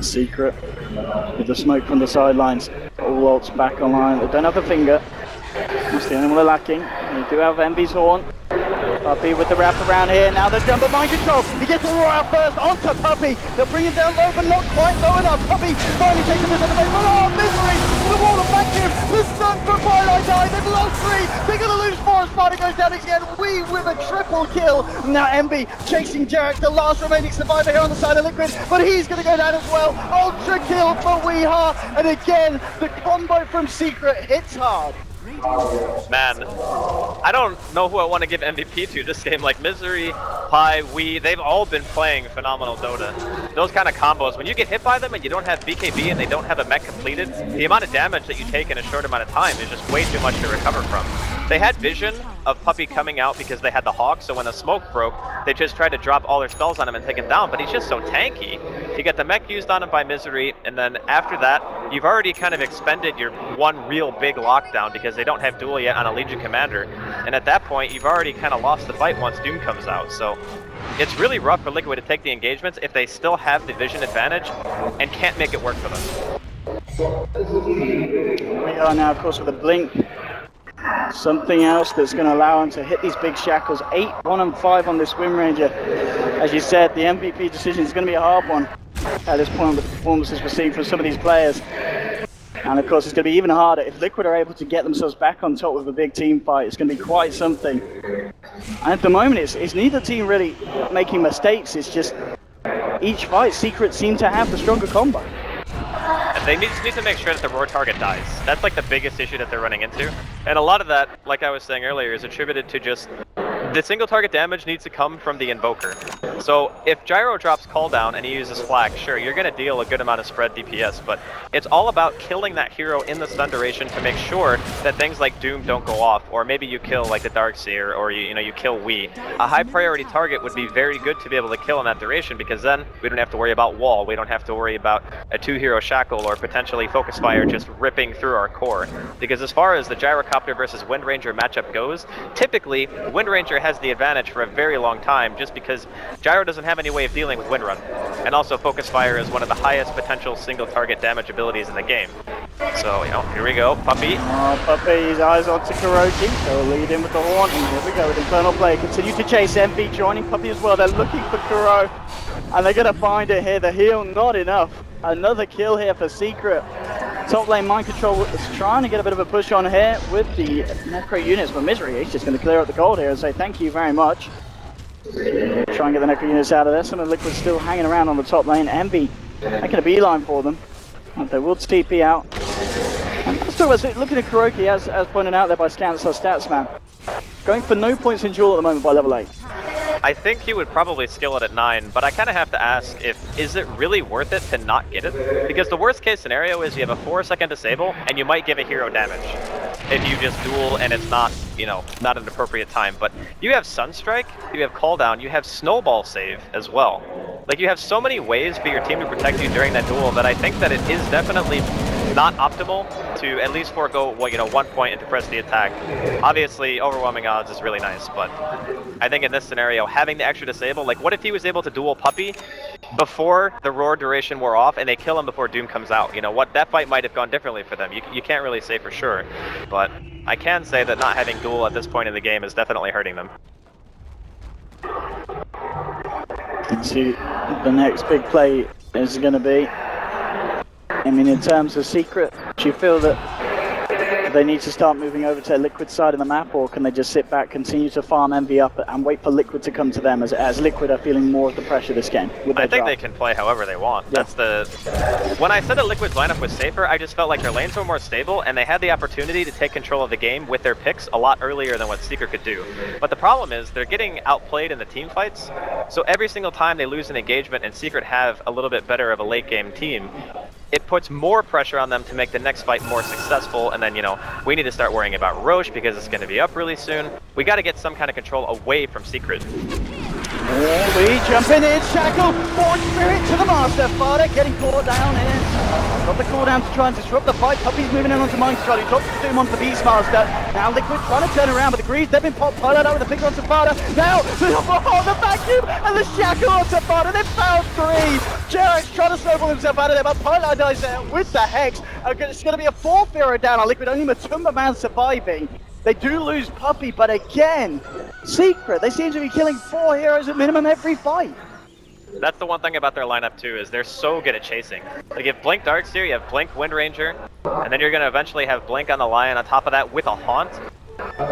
Secret with the smoke from the sidelines. All ults back online. They don't have a finger. One they're lacking. We do have Envy's horn. Puppey with the wrap around here. Now the jump of mind control. He gets the roar out first onto Puppey. They'll bring him down low, but not quite low enough. Puppey finally takes him into the base. Oh, misery! The wall of vacuum. The stun for Twilight Eye. They've lost three. They're going to lose four. Spider goes down again. We with a triple kill. Now Envy chasing Jerax, the last remaining survivor here on the side of Liquid, but he's going to go down as well. Ultra kill for w33haa. And again, the combo from Secret hits hard. Man, I don't know who I want to give MVP to this game. Like, Misery Pi, we, they've all been playing phenomenal Dota. Those kind of combos, when you get hit by them and you don't have BKB and they don't have a mech completed, the amount of damage that you take in a short amount of time is just way too much to recover from. They had vision of Puppey coming out because they had the Hawk, so when the smoke broke, they just tried to drop all their spells on him and take him down, but he's just so tanky. You get the mech used on him by Misery, and then after that, you've already kind of expended your one real big lockdown because they don't have duel yet on a Legion Commander. And at that point, you've already kind of lost the fight once Doom comes out, so it's really rough for Liquid to take the engagements if they still have the vision advantage and can't make it work for them. We are now, of course, with a blink. Something else that's going to allow him to hit these big shackles. 8, 1 and 5 on this Wind Ranger. As you said, the MVP decision is going to be a hard one at this point with the performances we're seeing from some of these players. And of course, it's going to be even harder if Liquid are able to get themselves back on top with a big team fight. It's going to be quite something. And at the moment, it's, it's neither team really making mistakes. It's just each fight, Secret seem to have the stronger combo. And they need, need to make sure that the roar target dies. That's like the biggest issue that they're running into. And a lot of that, like I was saying earlier, is attributed to just the single target damage needs to come from the Invoker. So if Gyro drops call down and he uses Flak, sure, you're going to deal a good amount of spread DPS, but it's all about killing that hero in the stun duration to make sure that things like Doom don't go off, or maybe you kill like the Darkseer, or you, you know, you kill w33. A high priority target would be very good to be able to kill in that duration because then we don't have to worry about wall, we don't have to worry about a two hero shackle or potentially Focus Fire just ripping through our core. Because as far as the Gyrocopter versus Wind Ranger matchup goes, typically Wind Ranger has the advantage for a very long time just because Gyro doesn't have any way of dealing with Windrun. And also Focus Fire is one of the highest potential single target damage abilities in the game. So, you know, here we go, Puppey. Uh, oh, Puppey's eyes onto Kuroky. They'll lead in with the horn. Here we go with Infernal Blade. Continue to chase Envy, joining Puppey as well. They're looking for Kuro. And they're going to find it here. The heal, not enough. Another kill here for Secret. Top lane mind control is trying to get a bit of a push on here with the Necro units, but Misery is just going to clear up the gold here and say thank you very much. Try and get the Necro units out of there. Some of the Liquid's still hanging around on the top lane. Envy making a beeline for them. They will TP out. And let's talk about looking at Kuroky, as, as pointed out there by Scans or Statsman. Going for no points in duel at the moment by level 8. I think he would probably skill it at 9, but I kind of have to ask if, is it really worth it to not get it? Because the worst case scenario is you have a 4 second disable, and you might give a hero damage. If you just duel and it's not, you know, not an appropriate time. But you have Sunstrike, you have Cooldown, you have Snowball Save as well. Like, you have so many ways for your team to protect you during that duel that I think that it is definitely not optimal to at least forego, you know, one point and to press the attack. Obviously, overwhelming odds is really nice, but I think in this scenario, having the extra disable, like what if he was able to dual Puppey before the roar duration wore off and they kill him before Doom comes out? You know, what that fight might have gone differently for them. You, you can't really say for sure, but I can say that not having dual at this point in the game is definitely hurting them. into the next big play is going to be. I mean, in terms of secret, do you feel that they need to start moving over to the liquid side of the map, or can they just sit back, continue to farm Envy up, and wait for liquid to come to them as, as liquid are feeling more of the pressure this game? I think they can play however they want. Yeah. That's the. When I said that Liquid's lineup was safer, I just felt like their lanes were more stable, and they had the opportunity to take control of the game with their picks a lot earlier than what Secret could do. But the problem is they're getting outplayed in the team fights. So every single time they lose an engagement and Secret have a little bit better of a late game team, it puts more pressure on them to make the next fight more successful. And then, you know, we need to start worrying about Rosh because it's going to be up really soon. We got to get some kind of control away from Secret. We jumping in, Shackle, Forge Spirit to the Master, Fata getting caught down here. Got the cooldown to try and disrupt the fight. Puppy's moving in onto Mind Control. He drops the Doom onto Beastmaster. Now Liquid trying to turn around, but the Greaves, they've been popped. Pilot out with the finger onto Fata. Now, oh, the vacuum and the Shackle onto Fata. They've found three. Jerax's trying to snowball himself out of there, but Pilot dies there with the Hex. It's going to be a fourth hero down on Liquid, only Matumba Man surviving. They do lose Puppey, but again, Secret, they seem to be killing four heroes at minimum every fight. That's the one thing about their lineup too, is they're so good at chasing. Like you have Blink Darkseer, you have Blink Wind Ranger, and then you're gonna eventually have Blink on the Lion on top of that with a Haunt.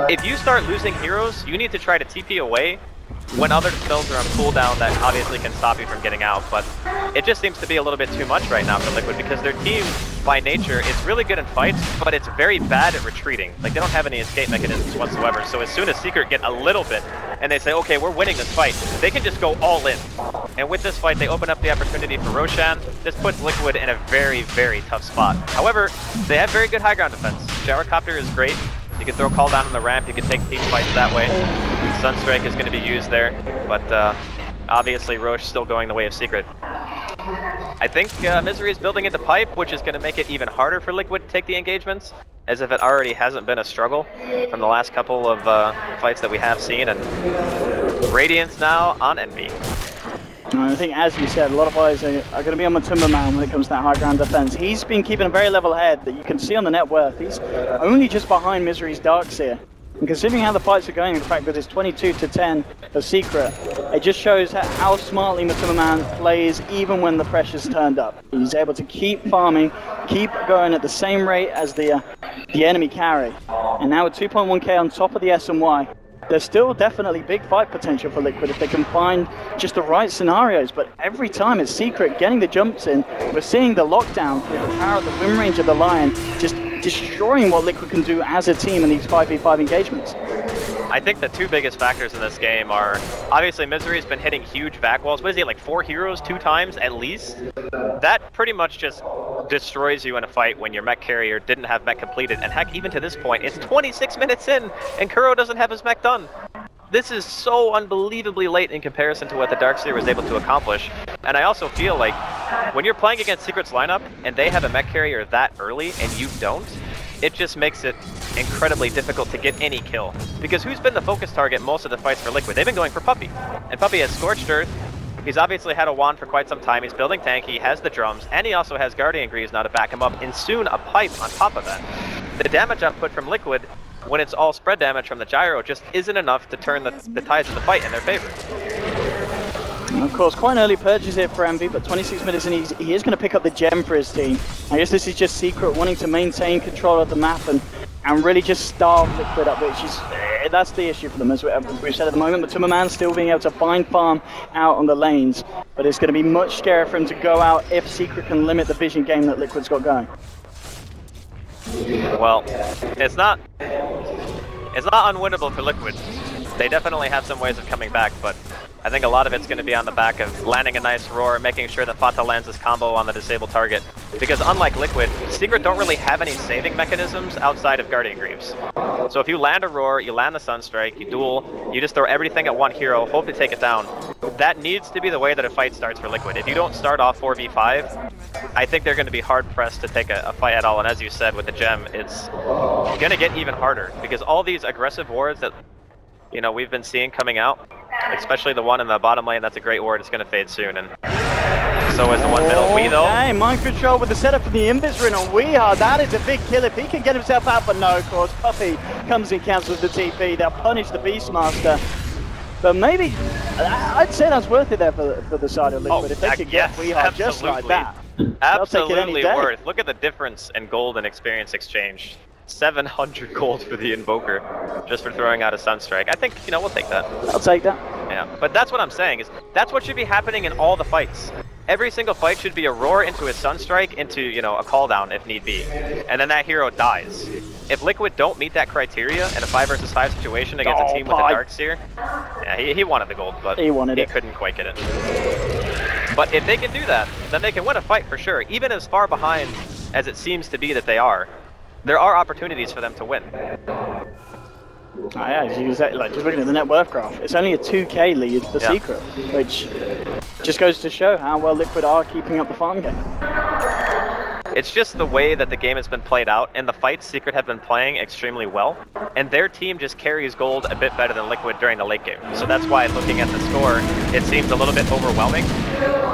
If you start losing heroes, you need to try to TP away when other spells are on cooldown, that obviously can stop you from getting out, but it just seems to be a little bit too much right now for Liquid because their team, by nature, is really good in fights, but it's very bad at retreating. Like, they don't have any escape mechanisms whatsoever, so as soon as Secret get a little bit, and they say, okay, we're winning this fight, they can just go all in. And with this fight, they open up the opportunity for Roshan. This puts Liquid in a very, very tough spot. However, they have very good high ground defense. Gyrocopter is great. You can throw Call down on the ramp, you can take team fights that way. Sunstrike is going to be used there, but uh, obviously Rosh still going the way of Secret. I think uh, Misery is building into pipe, which is going to make it even harder for Liquid to take the engagements, as if it already hasn't been a struggle from the last couple of uh, fights that we have seen. And Radiance now on Envy. I think, as you said, a lot of eyes are, are going to be on Matumba when it comes to that high ground defense. He's been keeping a very level head that you can see on the net worth. He's only just behind Misery's Darkseer. And considering how the fights are going, the fact that it's 22 to 10 of Secret, it just shows how, smartly Matumba Man plays even when the pressure's turned up. He's able to keep farming, keep going at the same rate as the uh, the enemy carry. And now with 2.1k on top of the S and Y, there's still definitely big fight potential for Liquid if they can find just the right scenarios. But every time it's Secret getting the jumps in, we're seeing the lockdown the power of the win range of the Lion just destroying what Liquid can do as a team in these 5v5 engagements. I think the two biggest factors in this game are obviously Misery's been hitting huge back walls. What is he like four heroes two times at least? That pretty much just destroys you in a fight when your mech carrier didn't have mech completed. And heck, even to this point, it's 26 minutes in and Kuro doesn't have his mech done. This is so unbelievably late in comparison to what the Darkseer was able to accomplish. And I also feel like when you're playing against Secret's lineup and they have a mech carrier that early and you don't, it just makes it incredibly difficult to get any kill. Because who's been the focus target most of the fights for Liquid? They've been going for Puppey. And Puppey has Scorched Earth. He's obviously had a wand for quite some time. He's building tank, he has the drums, and he also has Guardian Greaves now to back him up, and soon a pipe on top of that. The damage output from Liquid, when it's all spread damage from the gyro, just isn't enough to turn the, the tides of the fight in their favor. And of course, quite an early purchase here for Envy, but 26 minutes and he's, he is going to pick up the gem for his team. I guess this is just Secret wanting to maintain control of the map and, and really just starve Liquid up, which is, eh, that's the issue for them, as we- as we've said at the moment. But Man still being able to find farm out on the lanes, but it's going to be much scarier for him to go out if Secret can limit the vision game that Liquid's got going. Well, it's not it's not unwinnable for Liquid. They definitely have some ways of coming back, but I think a lot of it's going to be on the back of landing a nice roar, making sure that Fata lands his combo on the disabled target. Because unlike Liquid, Secret don't really have any saving mechanisms outside of Guardian Greaves. So if you land a roar, you land the Sunstrike, you duel, you just throw everything at one hero, hope to take it down. That needs to be the way that a fight starts for Liquid. If you don't start off 4v5, I think they're going to be hard pressed to take a, a fight at all. And as you said with the gem, it's going to get even harder because all these aggressive wards that you know we've been seeing coming out, especially the one in the bottom lane, that's a great ward. It's going to fade soon, and so is the one middle. We oh, though. Hey, mind control with the setup for the Invis on w33haa. That is a big kill if he can get himself out, but no, of course, Puppey comes and cancels the TP. They'll punish the Beastmaster. But maybe, I'd say that's worth it there for, for the side of Liquid. Oh, if they could get yes, w33haa just like that. They'll take it any Absolutely worth. Look at the difference in gold and experience exchange. 700 gold for the Invoker, just for throwing out a Sunstrike. I think, you know, we'll take that. I'll take that. Yeah, but that's what I'm saying, is that's what should be happening in all the fights. Every single fight should be a roar into a Sunstrike into, you know, a call down if need be. And then that hero dies. If Liquid don't meet that criteria in a 5 versus 5 situation against Oh, a team with a pie. Darkseer, yeah, he, he wanted the gold, but He wanted it. couldn't quite get it. But if they can do that, then they can win a fight for sure. Even as far behind as it seems to be that they are, there are opportunities for them to win. Oh, yeah, as you said, like, just looking at the net worth graph, it's only a 2k lead for Yeah. Secret, which just goes to show how well Liquid are keeping up the farm game. It's just the way that the game has been played out, and the fights Secret have been playing extremely well, and their team just carries gold a bit better than Liquid during the late game. So that's why looking at the score, it seems a little bit overwhelming,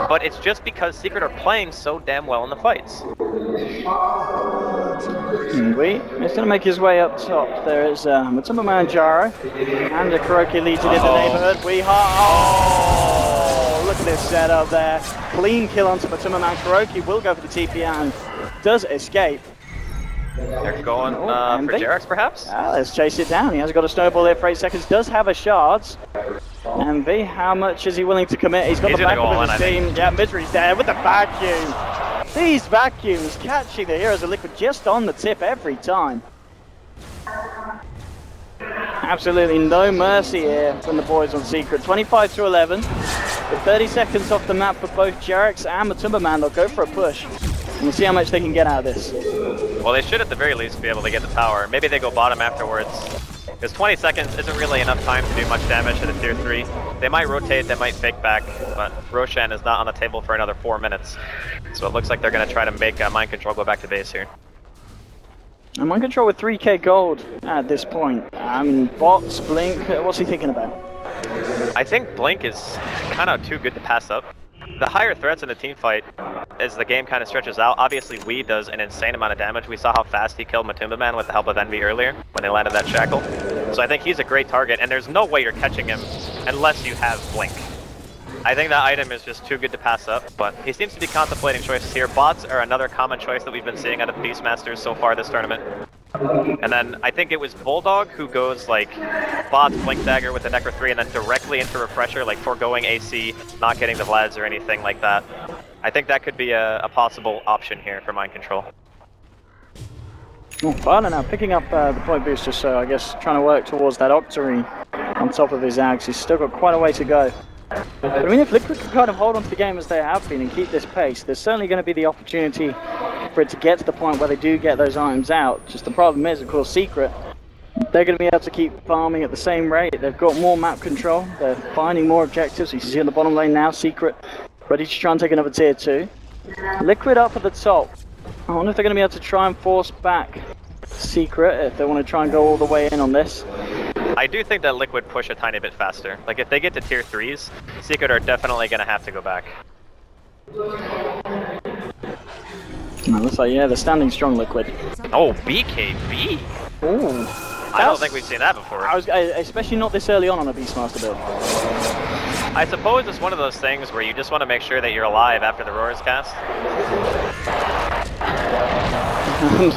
but it's just because Secret are playing so damn well in the fights. Wait, he's going to make his way up top. There is uh, Matumba Manjaro and a Kuroky Legion in the neighborhood. We Oh, look at this setup there. Clean kill onto Matumba Man. Kuroky will go for the TP and does escape. They're going Oh, uh, for Jerax, perhaps? Ah, let's chase it down. He has got a snowball there for eight seconds. Does have a shards. Envy, how much is he willing to commit? He's got He's the gonna go of his think. team. Yeah, Misery's there with the vacuum. These vacuums catching the Heroes of Liquid just on the tip every time. Absolutely no mercy here from the boys on Secret. 25 to 11. With 30 seconds off the map for both Jerax and Matumba Man, they'll go for a push. And we'll see how much they can get out of this. Well, they should at the very least be able to get the tower. Maybe they go bottom afterwards. Because 20 seconds isn't really enough time to do much damage to the tier 3. They might rotate, they might fake back, but Roshan is not on the table for another 4 minutes. So it looks like they're going to try to make uh, Mind Control go back to base here. And Mind Control with 3k gold at this point. I mean, bots, Blink, uh, what's he thinking about? I think Blink is kind of too good to pass up. The higher threats in the team fight, as the game kind of stretches out, obviously w33 does an insane amount of damage. We saw how fast he killed Matumba Man with the help of Envy earlier when they landed that shackle. So I think he's a great target, and there's no way you're catching him unless you have Blink. I think that item is just too good to pass up, but he seems to be contemplating choices here. Bots are another common choice that we've been seeing out of Beastmasters so far this tournament. And then I think it was Bulldog who goes like bots, Blink Dagger with the Necro 3 and then directly into Refresher, like foregoing AC, not getting the Vlads or anything like that. I think that could be a, a possible option here for Mind Control. Oh, Barner now picking up uh, the point booster, so I guess trying to work towards that Octarine on top of his Ags. He's still got quite a way to go. I mean, if Liquid can kind of hold on to the game as they have been and keep this pace, there's certainly going to be the opportunity for it to get to the point where they do get those items out. Just the problem is, of course, Secret, they're going to be able to keep farming at the same rate. They've got more map control. They're finding more objectives. You can see on the bottom lane now, Secret ready to try and take another tier 2. Liquid up at the top. I wonder if they're going to be able to try and force back Secret if they want to try and go all the way in on this. I do think that Liquid push a tiny bit faster. Like if they get to tier 3s, Secret are definitely going to have to go back. No, looks like, yeah, they're standing strong, Liquid. Oh, BKB! Ooh. I don't think we've seen that before. I was, especially not this early on on a Beastmaster build. I suppose it's one of those things where you just want to make sure that you're alive after the roars cast.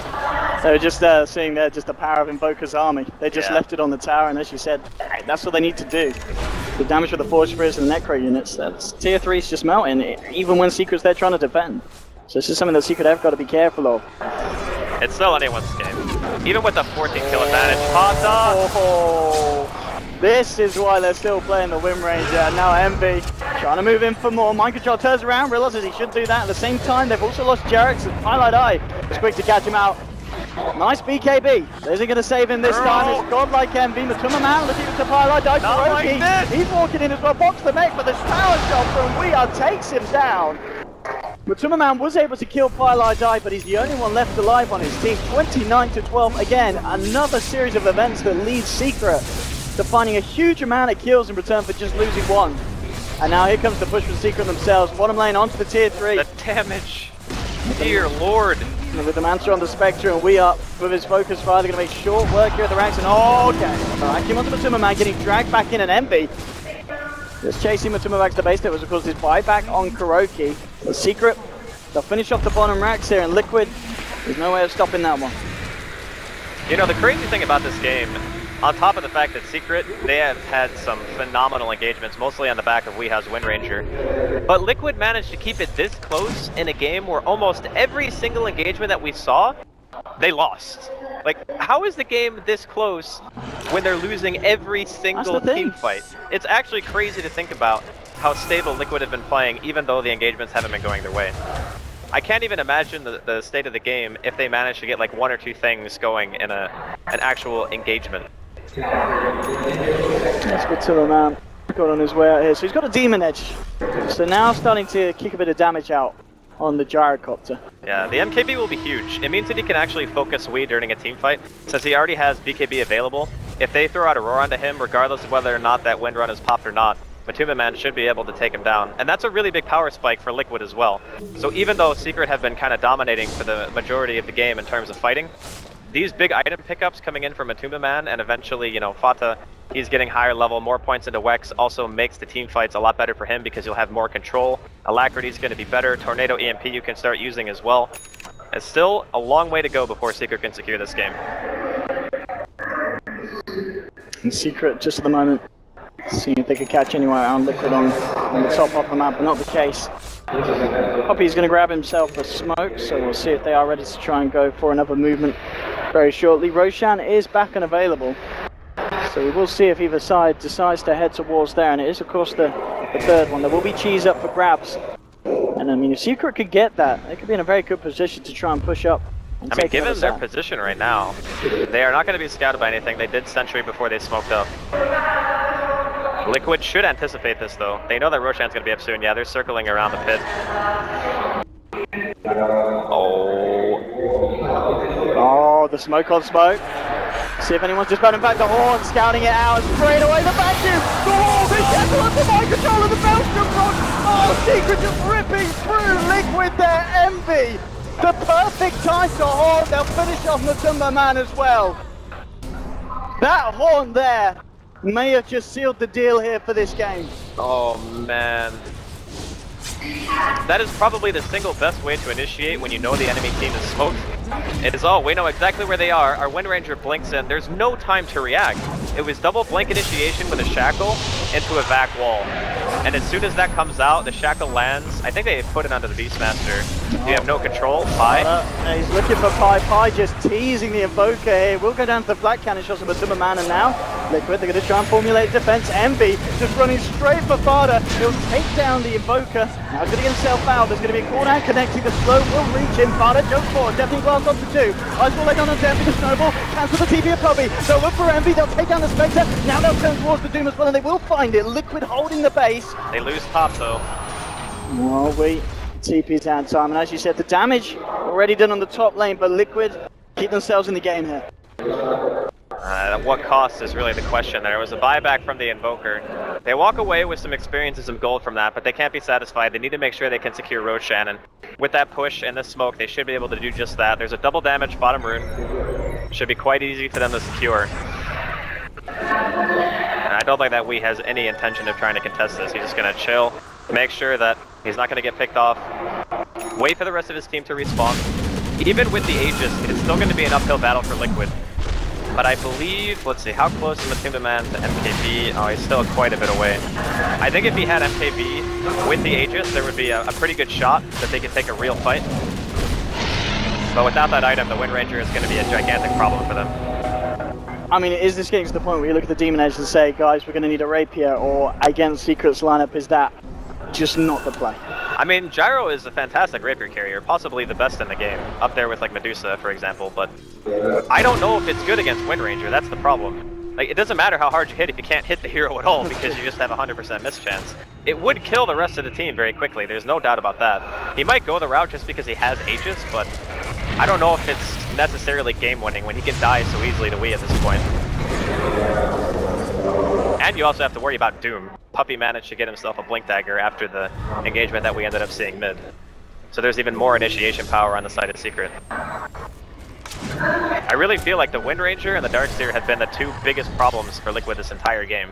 they were just uh, seeing there just the power of Invoker's army. They just Yeah. left it on the tower, and as you said, that's what they need to do. The damage with the Forge Spirits and the Necro units, that's tier 3's just melting, even when Secret's there trying to defend. So this is something that Secret have got to be careful of. It's still anyone's game. Even with the 14 kill advantage, Pata! Oh, this is why they're still playing the Wind Ranger. And now Envy trying to move in for more. Mind Control turns around, realizes he should do that. At the same time, they've also lost Jerax and pieliedie is quick to catch him out. Nice BKB. Is he going to save him this time? It's godlike Envy. Matumba Man looking to. Not like this. He's walking in as well. Box the mech, but the power shot from We Are takes him down. Matumba Man was able to kill pieliedie, but he's the only one left alive on his team. 29 to 12. Again, another series of events that leads Secret to finding a huge amount of kills in return for just losing one. And now here comes the push from Secret themselves. Bottom lane onto the tier 3. The damage! Dear lord! And with the Mancer on the Spectre and we up with his focus fire, they're going to make short work here at the ranks. And oh, okay. Vacuum onto Matumba Man, getting dragged back in an Envy. Just chasing Matumba back to the base. That was, of course, his buyback on Kuroky. The Secret, they'll finish off the bottom racks here. And Liquid, there's no way of stopping that one. You know, the crazy thing about this game, on top of the fact that Secret, they have had some phenomenal engagements, mostly on the back of w33haa's Wind Ranger. But Liquid managed to keep it this close in a game where almost every single engagement that we saw, they lost. Like, how is the game this close when they're losing every single team fight? It's actually crazy to think about how stable Liquid have been playing, even though the engagements haven't been going their way. I can't even imagine the, the state of the game if they manage to get like one or two things going in a an actual engagement. That's good to man. Got on his way out here. So he's got a Demon Edge. So now starting to kick a bit of damage out on the Gyrocopter. Yeah, the MKB will be huge. It means that he can actually focus w33 during a team fight, since he already has BKB available. If they throw out a roar onto him, regardless of whether or not that wind run is popped or not, Matumba Man should be able to take him down. And that's a really big power spike for Liquid as well. So even though Secret have been kind of dominating for the majority of the game in terms of fighting, these big item pickups coming in from Matumba Man and eventually, you know, Fata, he's getting higher level, more points into Wex, also makes the team fights a lot better for him because you'll have more control. Alacrity is going to be better. Tornado EMP you can start using as well. It's still a long way to go before Secret can secure this game. And Secret, just at the moment, See if they could catch anyone on Liquid on, on the top of the map, but not the case. Puppey's going to grab himself a smoke, so we'll see if they are ready to try and go for another movement very shortly. Roshan is back and available, so we will see if either side decides to head towards there, and it is of course the, the third one. There will be cheese up for grabs, and I mean if Secret could get that, they could be in a very good position to try and push up. and I mean, given their position right now, they are not going to be scouted by anything. They did sentry before they smoked up. Liquid should anticipate this though. They know that Roshan's going to be up soon. Yeah, they're circling around the pit. Oh, Oh, the smoke on smoke. See if anyone's just running back the horn, scouting it out, and straight away the vacuum. The Oh, the Shackle onto Mind Control of the Belgium rod. Oh, Secret just ripping through Liquid their Envy. The perfect time to horn. They'll finish off Matumba Man as well. That horn there may have just sealed the deal here for this game. oh man. That is probably the single best way to initiate when you know the enemy team is smoked. It is all, we know exactly where they are, our Wind Ranger blinks in, there's no time to react. It was double blink initiation with a shackle into a vac wall. And as soon as that comes out, the shackle lands, I think they put it onto the Beastmaster. You have no control, Pi. Uh, he's looking for Pi Pi, just teasing the Invoker here. We'll go down to the Flak Cannon shots of Matumba Man, and now Liquid, they're going to try and formulate defense. Envy just running straight for Fata. He'll take down the Invoker. Now he's going to get himself out. There's going to be a corner connecting. The slow will reach him. Fata jumps forward. Definitely glass onto two. Eyes will lay down on Envy. The snowball. Cancel the TV of Puppey. They'll look for Envy. They'll take down the Spectre. Now they'll turn towards the Doom as well, and they will find it. Liquid holding the base. They lose top though. Well, we TP's out time, and as you said, the damage already done on the top lane, but Liquid keep themselves in the game here. Uh, at what cost is really the question there. It was a buyback from the Invoker. They walk away with some experience and some gold from that, but they can't be satisfied. They need to make sure they can secure Roshan, and with that push and the smoke, they should be able to do just that. There's a double damage bottom rune. Should be quite easy for them to secure. And I don't think that w33 has any intention of trying to contest this. He's just going to chill, make sure that he's not going to get picked off, wait for the rest of his team to respawn. Even with the Aegis, it's still going to be an uphill battle for Liquid. But I believe, let's see, how close is Matumba Man to MKB? Oh, he's still quite a bit away. I think if he had MKB with the Aegis, there would be a, a pretty good shot that they could take a real fight. But without that item, the Wind Ranger is going to be a gigantic problem for them. I mean, is this getting to the point where you look at the Demon Edge and say, guys, we're going to need a Rapier, or against Secret's lineup, is that just not the play? I mean, Gyro is a fantastic rapier carrier, possibly the best in the game, up there with like Medusa, for example. But I don't know if it's good against Wind Ranger. That's the problem. Like, it doesn't matter how hard you hit if you can't hit the hero at all because you just have a 100% miss chance. It would kill the rest of the team very quickly. There's no doubt about that. He might go the route just because he has Aegis, but I don't know if it's necessarily game-winning when he can die so easily to w33 at this point. And you also have to worry about Doom. Puppey managed to get himself a Blink Dagger after the engagement that we ended up seeing mid. So there's even more initiation power on the side of Secret. I really feel like the Wind Ranger and the Darkseer have been the two biggest problems for Liquid this entire game.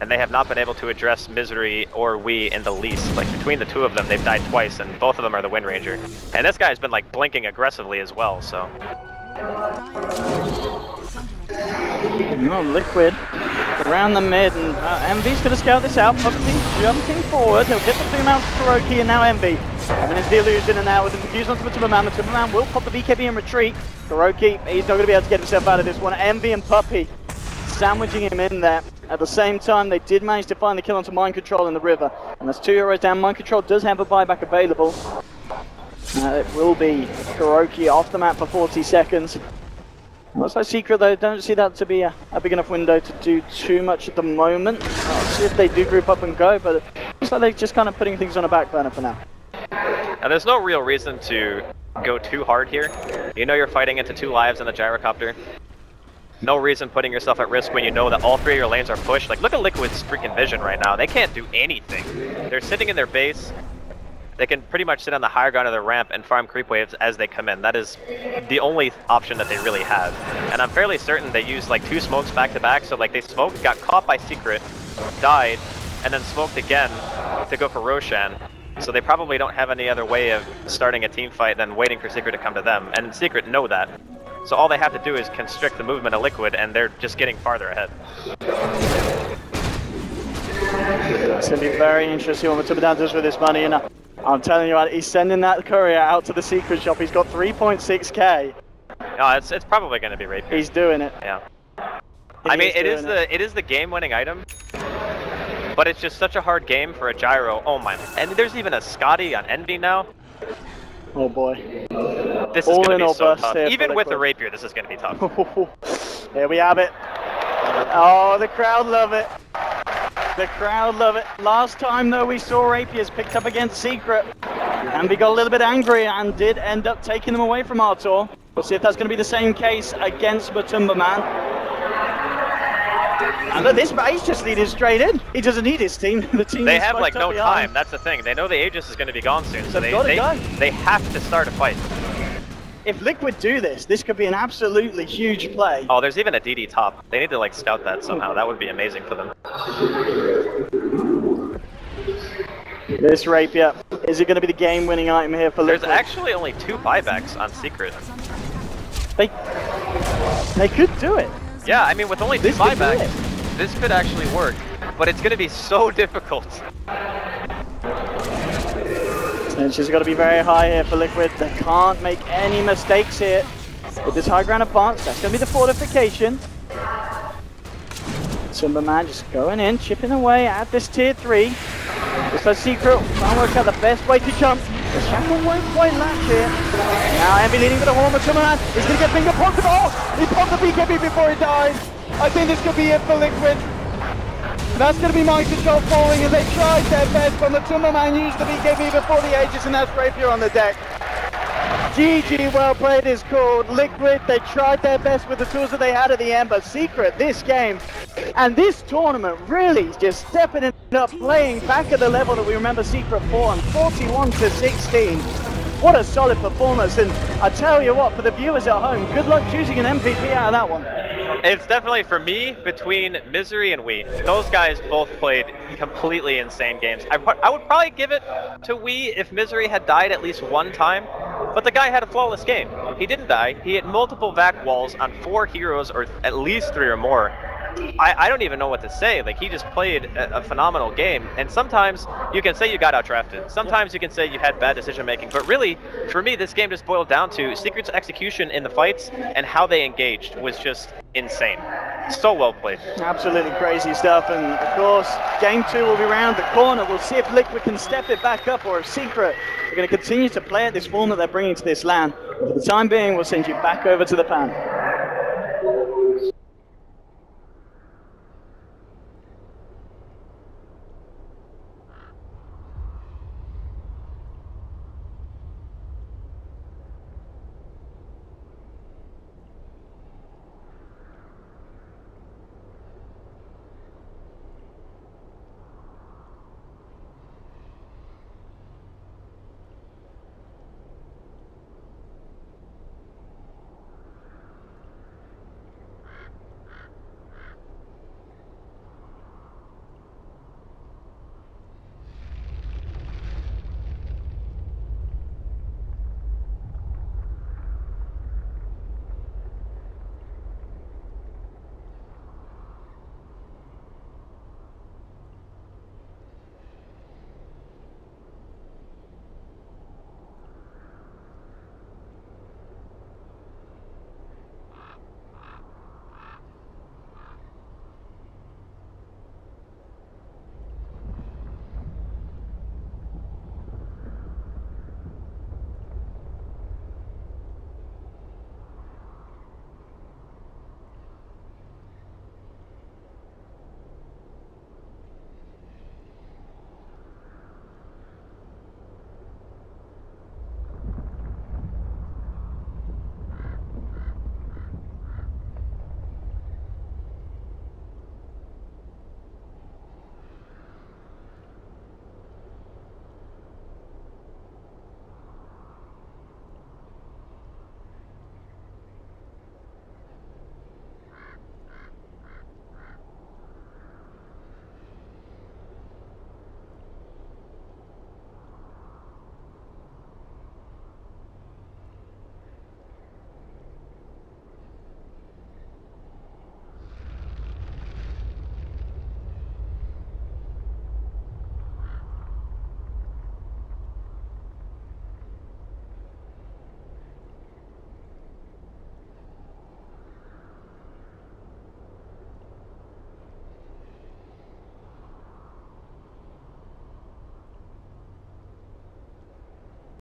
And they have not been able to address Misery or w33 in the least. Like, between the two of them, they've died twice, and both of them are the Wind Ranger. And this guy's been, like, blinking aggressively as well, so... No, Liquid around the mid, and uh, to scout this out. Puppey jumping forward. He'll get the two mounts to Kuroky, and now Envy. Having his the illusion, and now with the diffuse onto the Man. The Timberman will pop the BKB and retreat. Kuroky, he's not to be able to get himself out of this one. Envy and Puppey sandwiching him in there. At the same time, they did manage to find the kill onto Mind Control in the river. And that's two heroes down. Mind Control does have a buyback available. Uh, it will be Kuroky off the map for 40 seconds. Looks like Secret though, don't see that to be a, a big enough window to do too much at the moment. I'll see if they do group up and go, but it looks like they're just kind of putting things on a back burner for now. And there's no real reason to go too hard here. You know you're fighting into two lives in the gyrocopter. No reason putting yourself at risk when you know that all three of your lanes are pushed. Like, look at Liquid's freaking vision right now. They can't do anything. They're sitting in their base. They can pretty much sit on the higher ground of the ramp and farm creep waves as they come in. That is the only option that they really have. And I'm fairly certain they used like two smokes back to back. So like they smoked, got caught by Secret, died, and then smoked again to go for Roshan. So they probably don't have any other way of starting a team fight than waiting for Secret to come to them. And Secret know that. So all they have to do is constrict the movement of Liquid and they're just getting farther ahead. It's going to be very interesting what Matumadan does with this money. And I'm telling you, he's sending that courier out to the secret shop. He's got 3.6k. No, it's it's probably going to be rapier. He's doing it. Yeah. He I mean, it is doing the it is the game-winning item, but it's just such a hard game for a gyro. Oh my! And there's even a Skadi on Envy now. Oh boy. This is going to be so tough. Even with the rapier, this is going to be tough. there we have it. Oh, the crowd love it. The crowd love it. Last time, though, we saw Rapiers picked up against Secret. And we got a little bit angry and did end up taking them away from Artur. We'll see if that's going to be the same case against Matumba Man. And look, this he's just leading straight in. He doesn't need his team. The team They have like no behind. time. That's the thing. They know the Aegis is going to be gone soon, so they they, go. they have to start a fight. If Liquid do this, this could be an absolutely huge play. Oh, there's even a DD top. They need to like scout that somehow. That would be amazing for them. This Rapier, is it going to be the game-winning item here for There's actually only two buybacks on Secret. They, they could do it. Yeah, I mean with only two This could buybacks, this could actually work. But it's going to be so difficult. Tension's got to be very high here for Liquid. They can't make any mistakes here. With this high ground advance, that's going to be the fortification. Timberman just going in, chipping away at this tier 3. This is secret, trying to work out the best way to jump. The Shackle won't quite latch here. Now Envy leading for the horn, Timberman is going to get finger popped. Oh, he popped the BKB before he dies. I think this could be it for Liquid. That's going to be mind control falling as they tried their best, but the Timberman used the BKB before the Aegis, and that's Rapier on the deck. GG, well played is called. Liquid, they tried their best with the tools that they had at the end, but Secret, this game and this tournament really just stepping it up, playing back at the level that we remember Secret for, and 41 to 16. What a solid performance, and I tell you what, for the viewers at home, good luck choosing an MVP out of that one. It's definitely for me between Misery and w33. Those guys both played completely insane games. I, I would probably give it to w33 if Misery had died at least one time, but the guy had a flawless game. He didn't die. He hit multiple vac walls on four heroes, or at least three or more. I, I don't even know what to say. Like he just played a, a phenomenal game. And sometimes you can say you got outdrafted. Sometimes you can say you had bad decision making. But really, for me, this game just boiled down to Secret's execution in the fights and how they engaged was just insane. So well played. Absolutely crazy stuff, and of course, game two will be round the corner. We'll see if Liquid can step it back up or if Secret are going to continue to play at this form that they're bringing to this land. For the time being, we'll send you back over to the pan.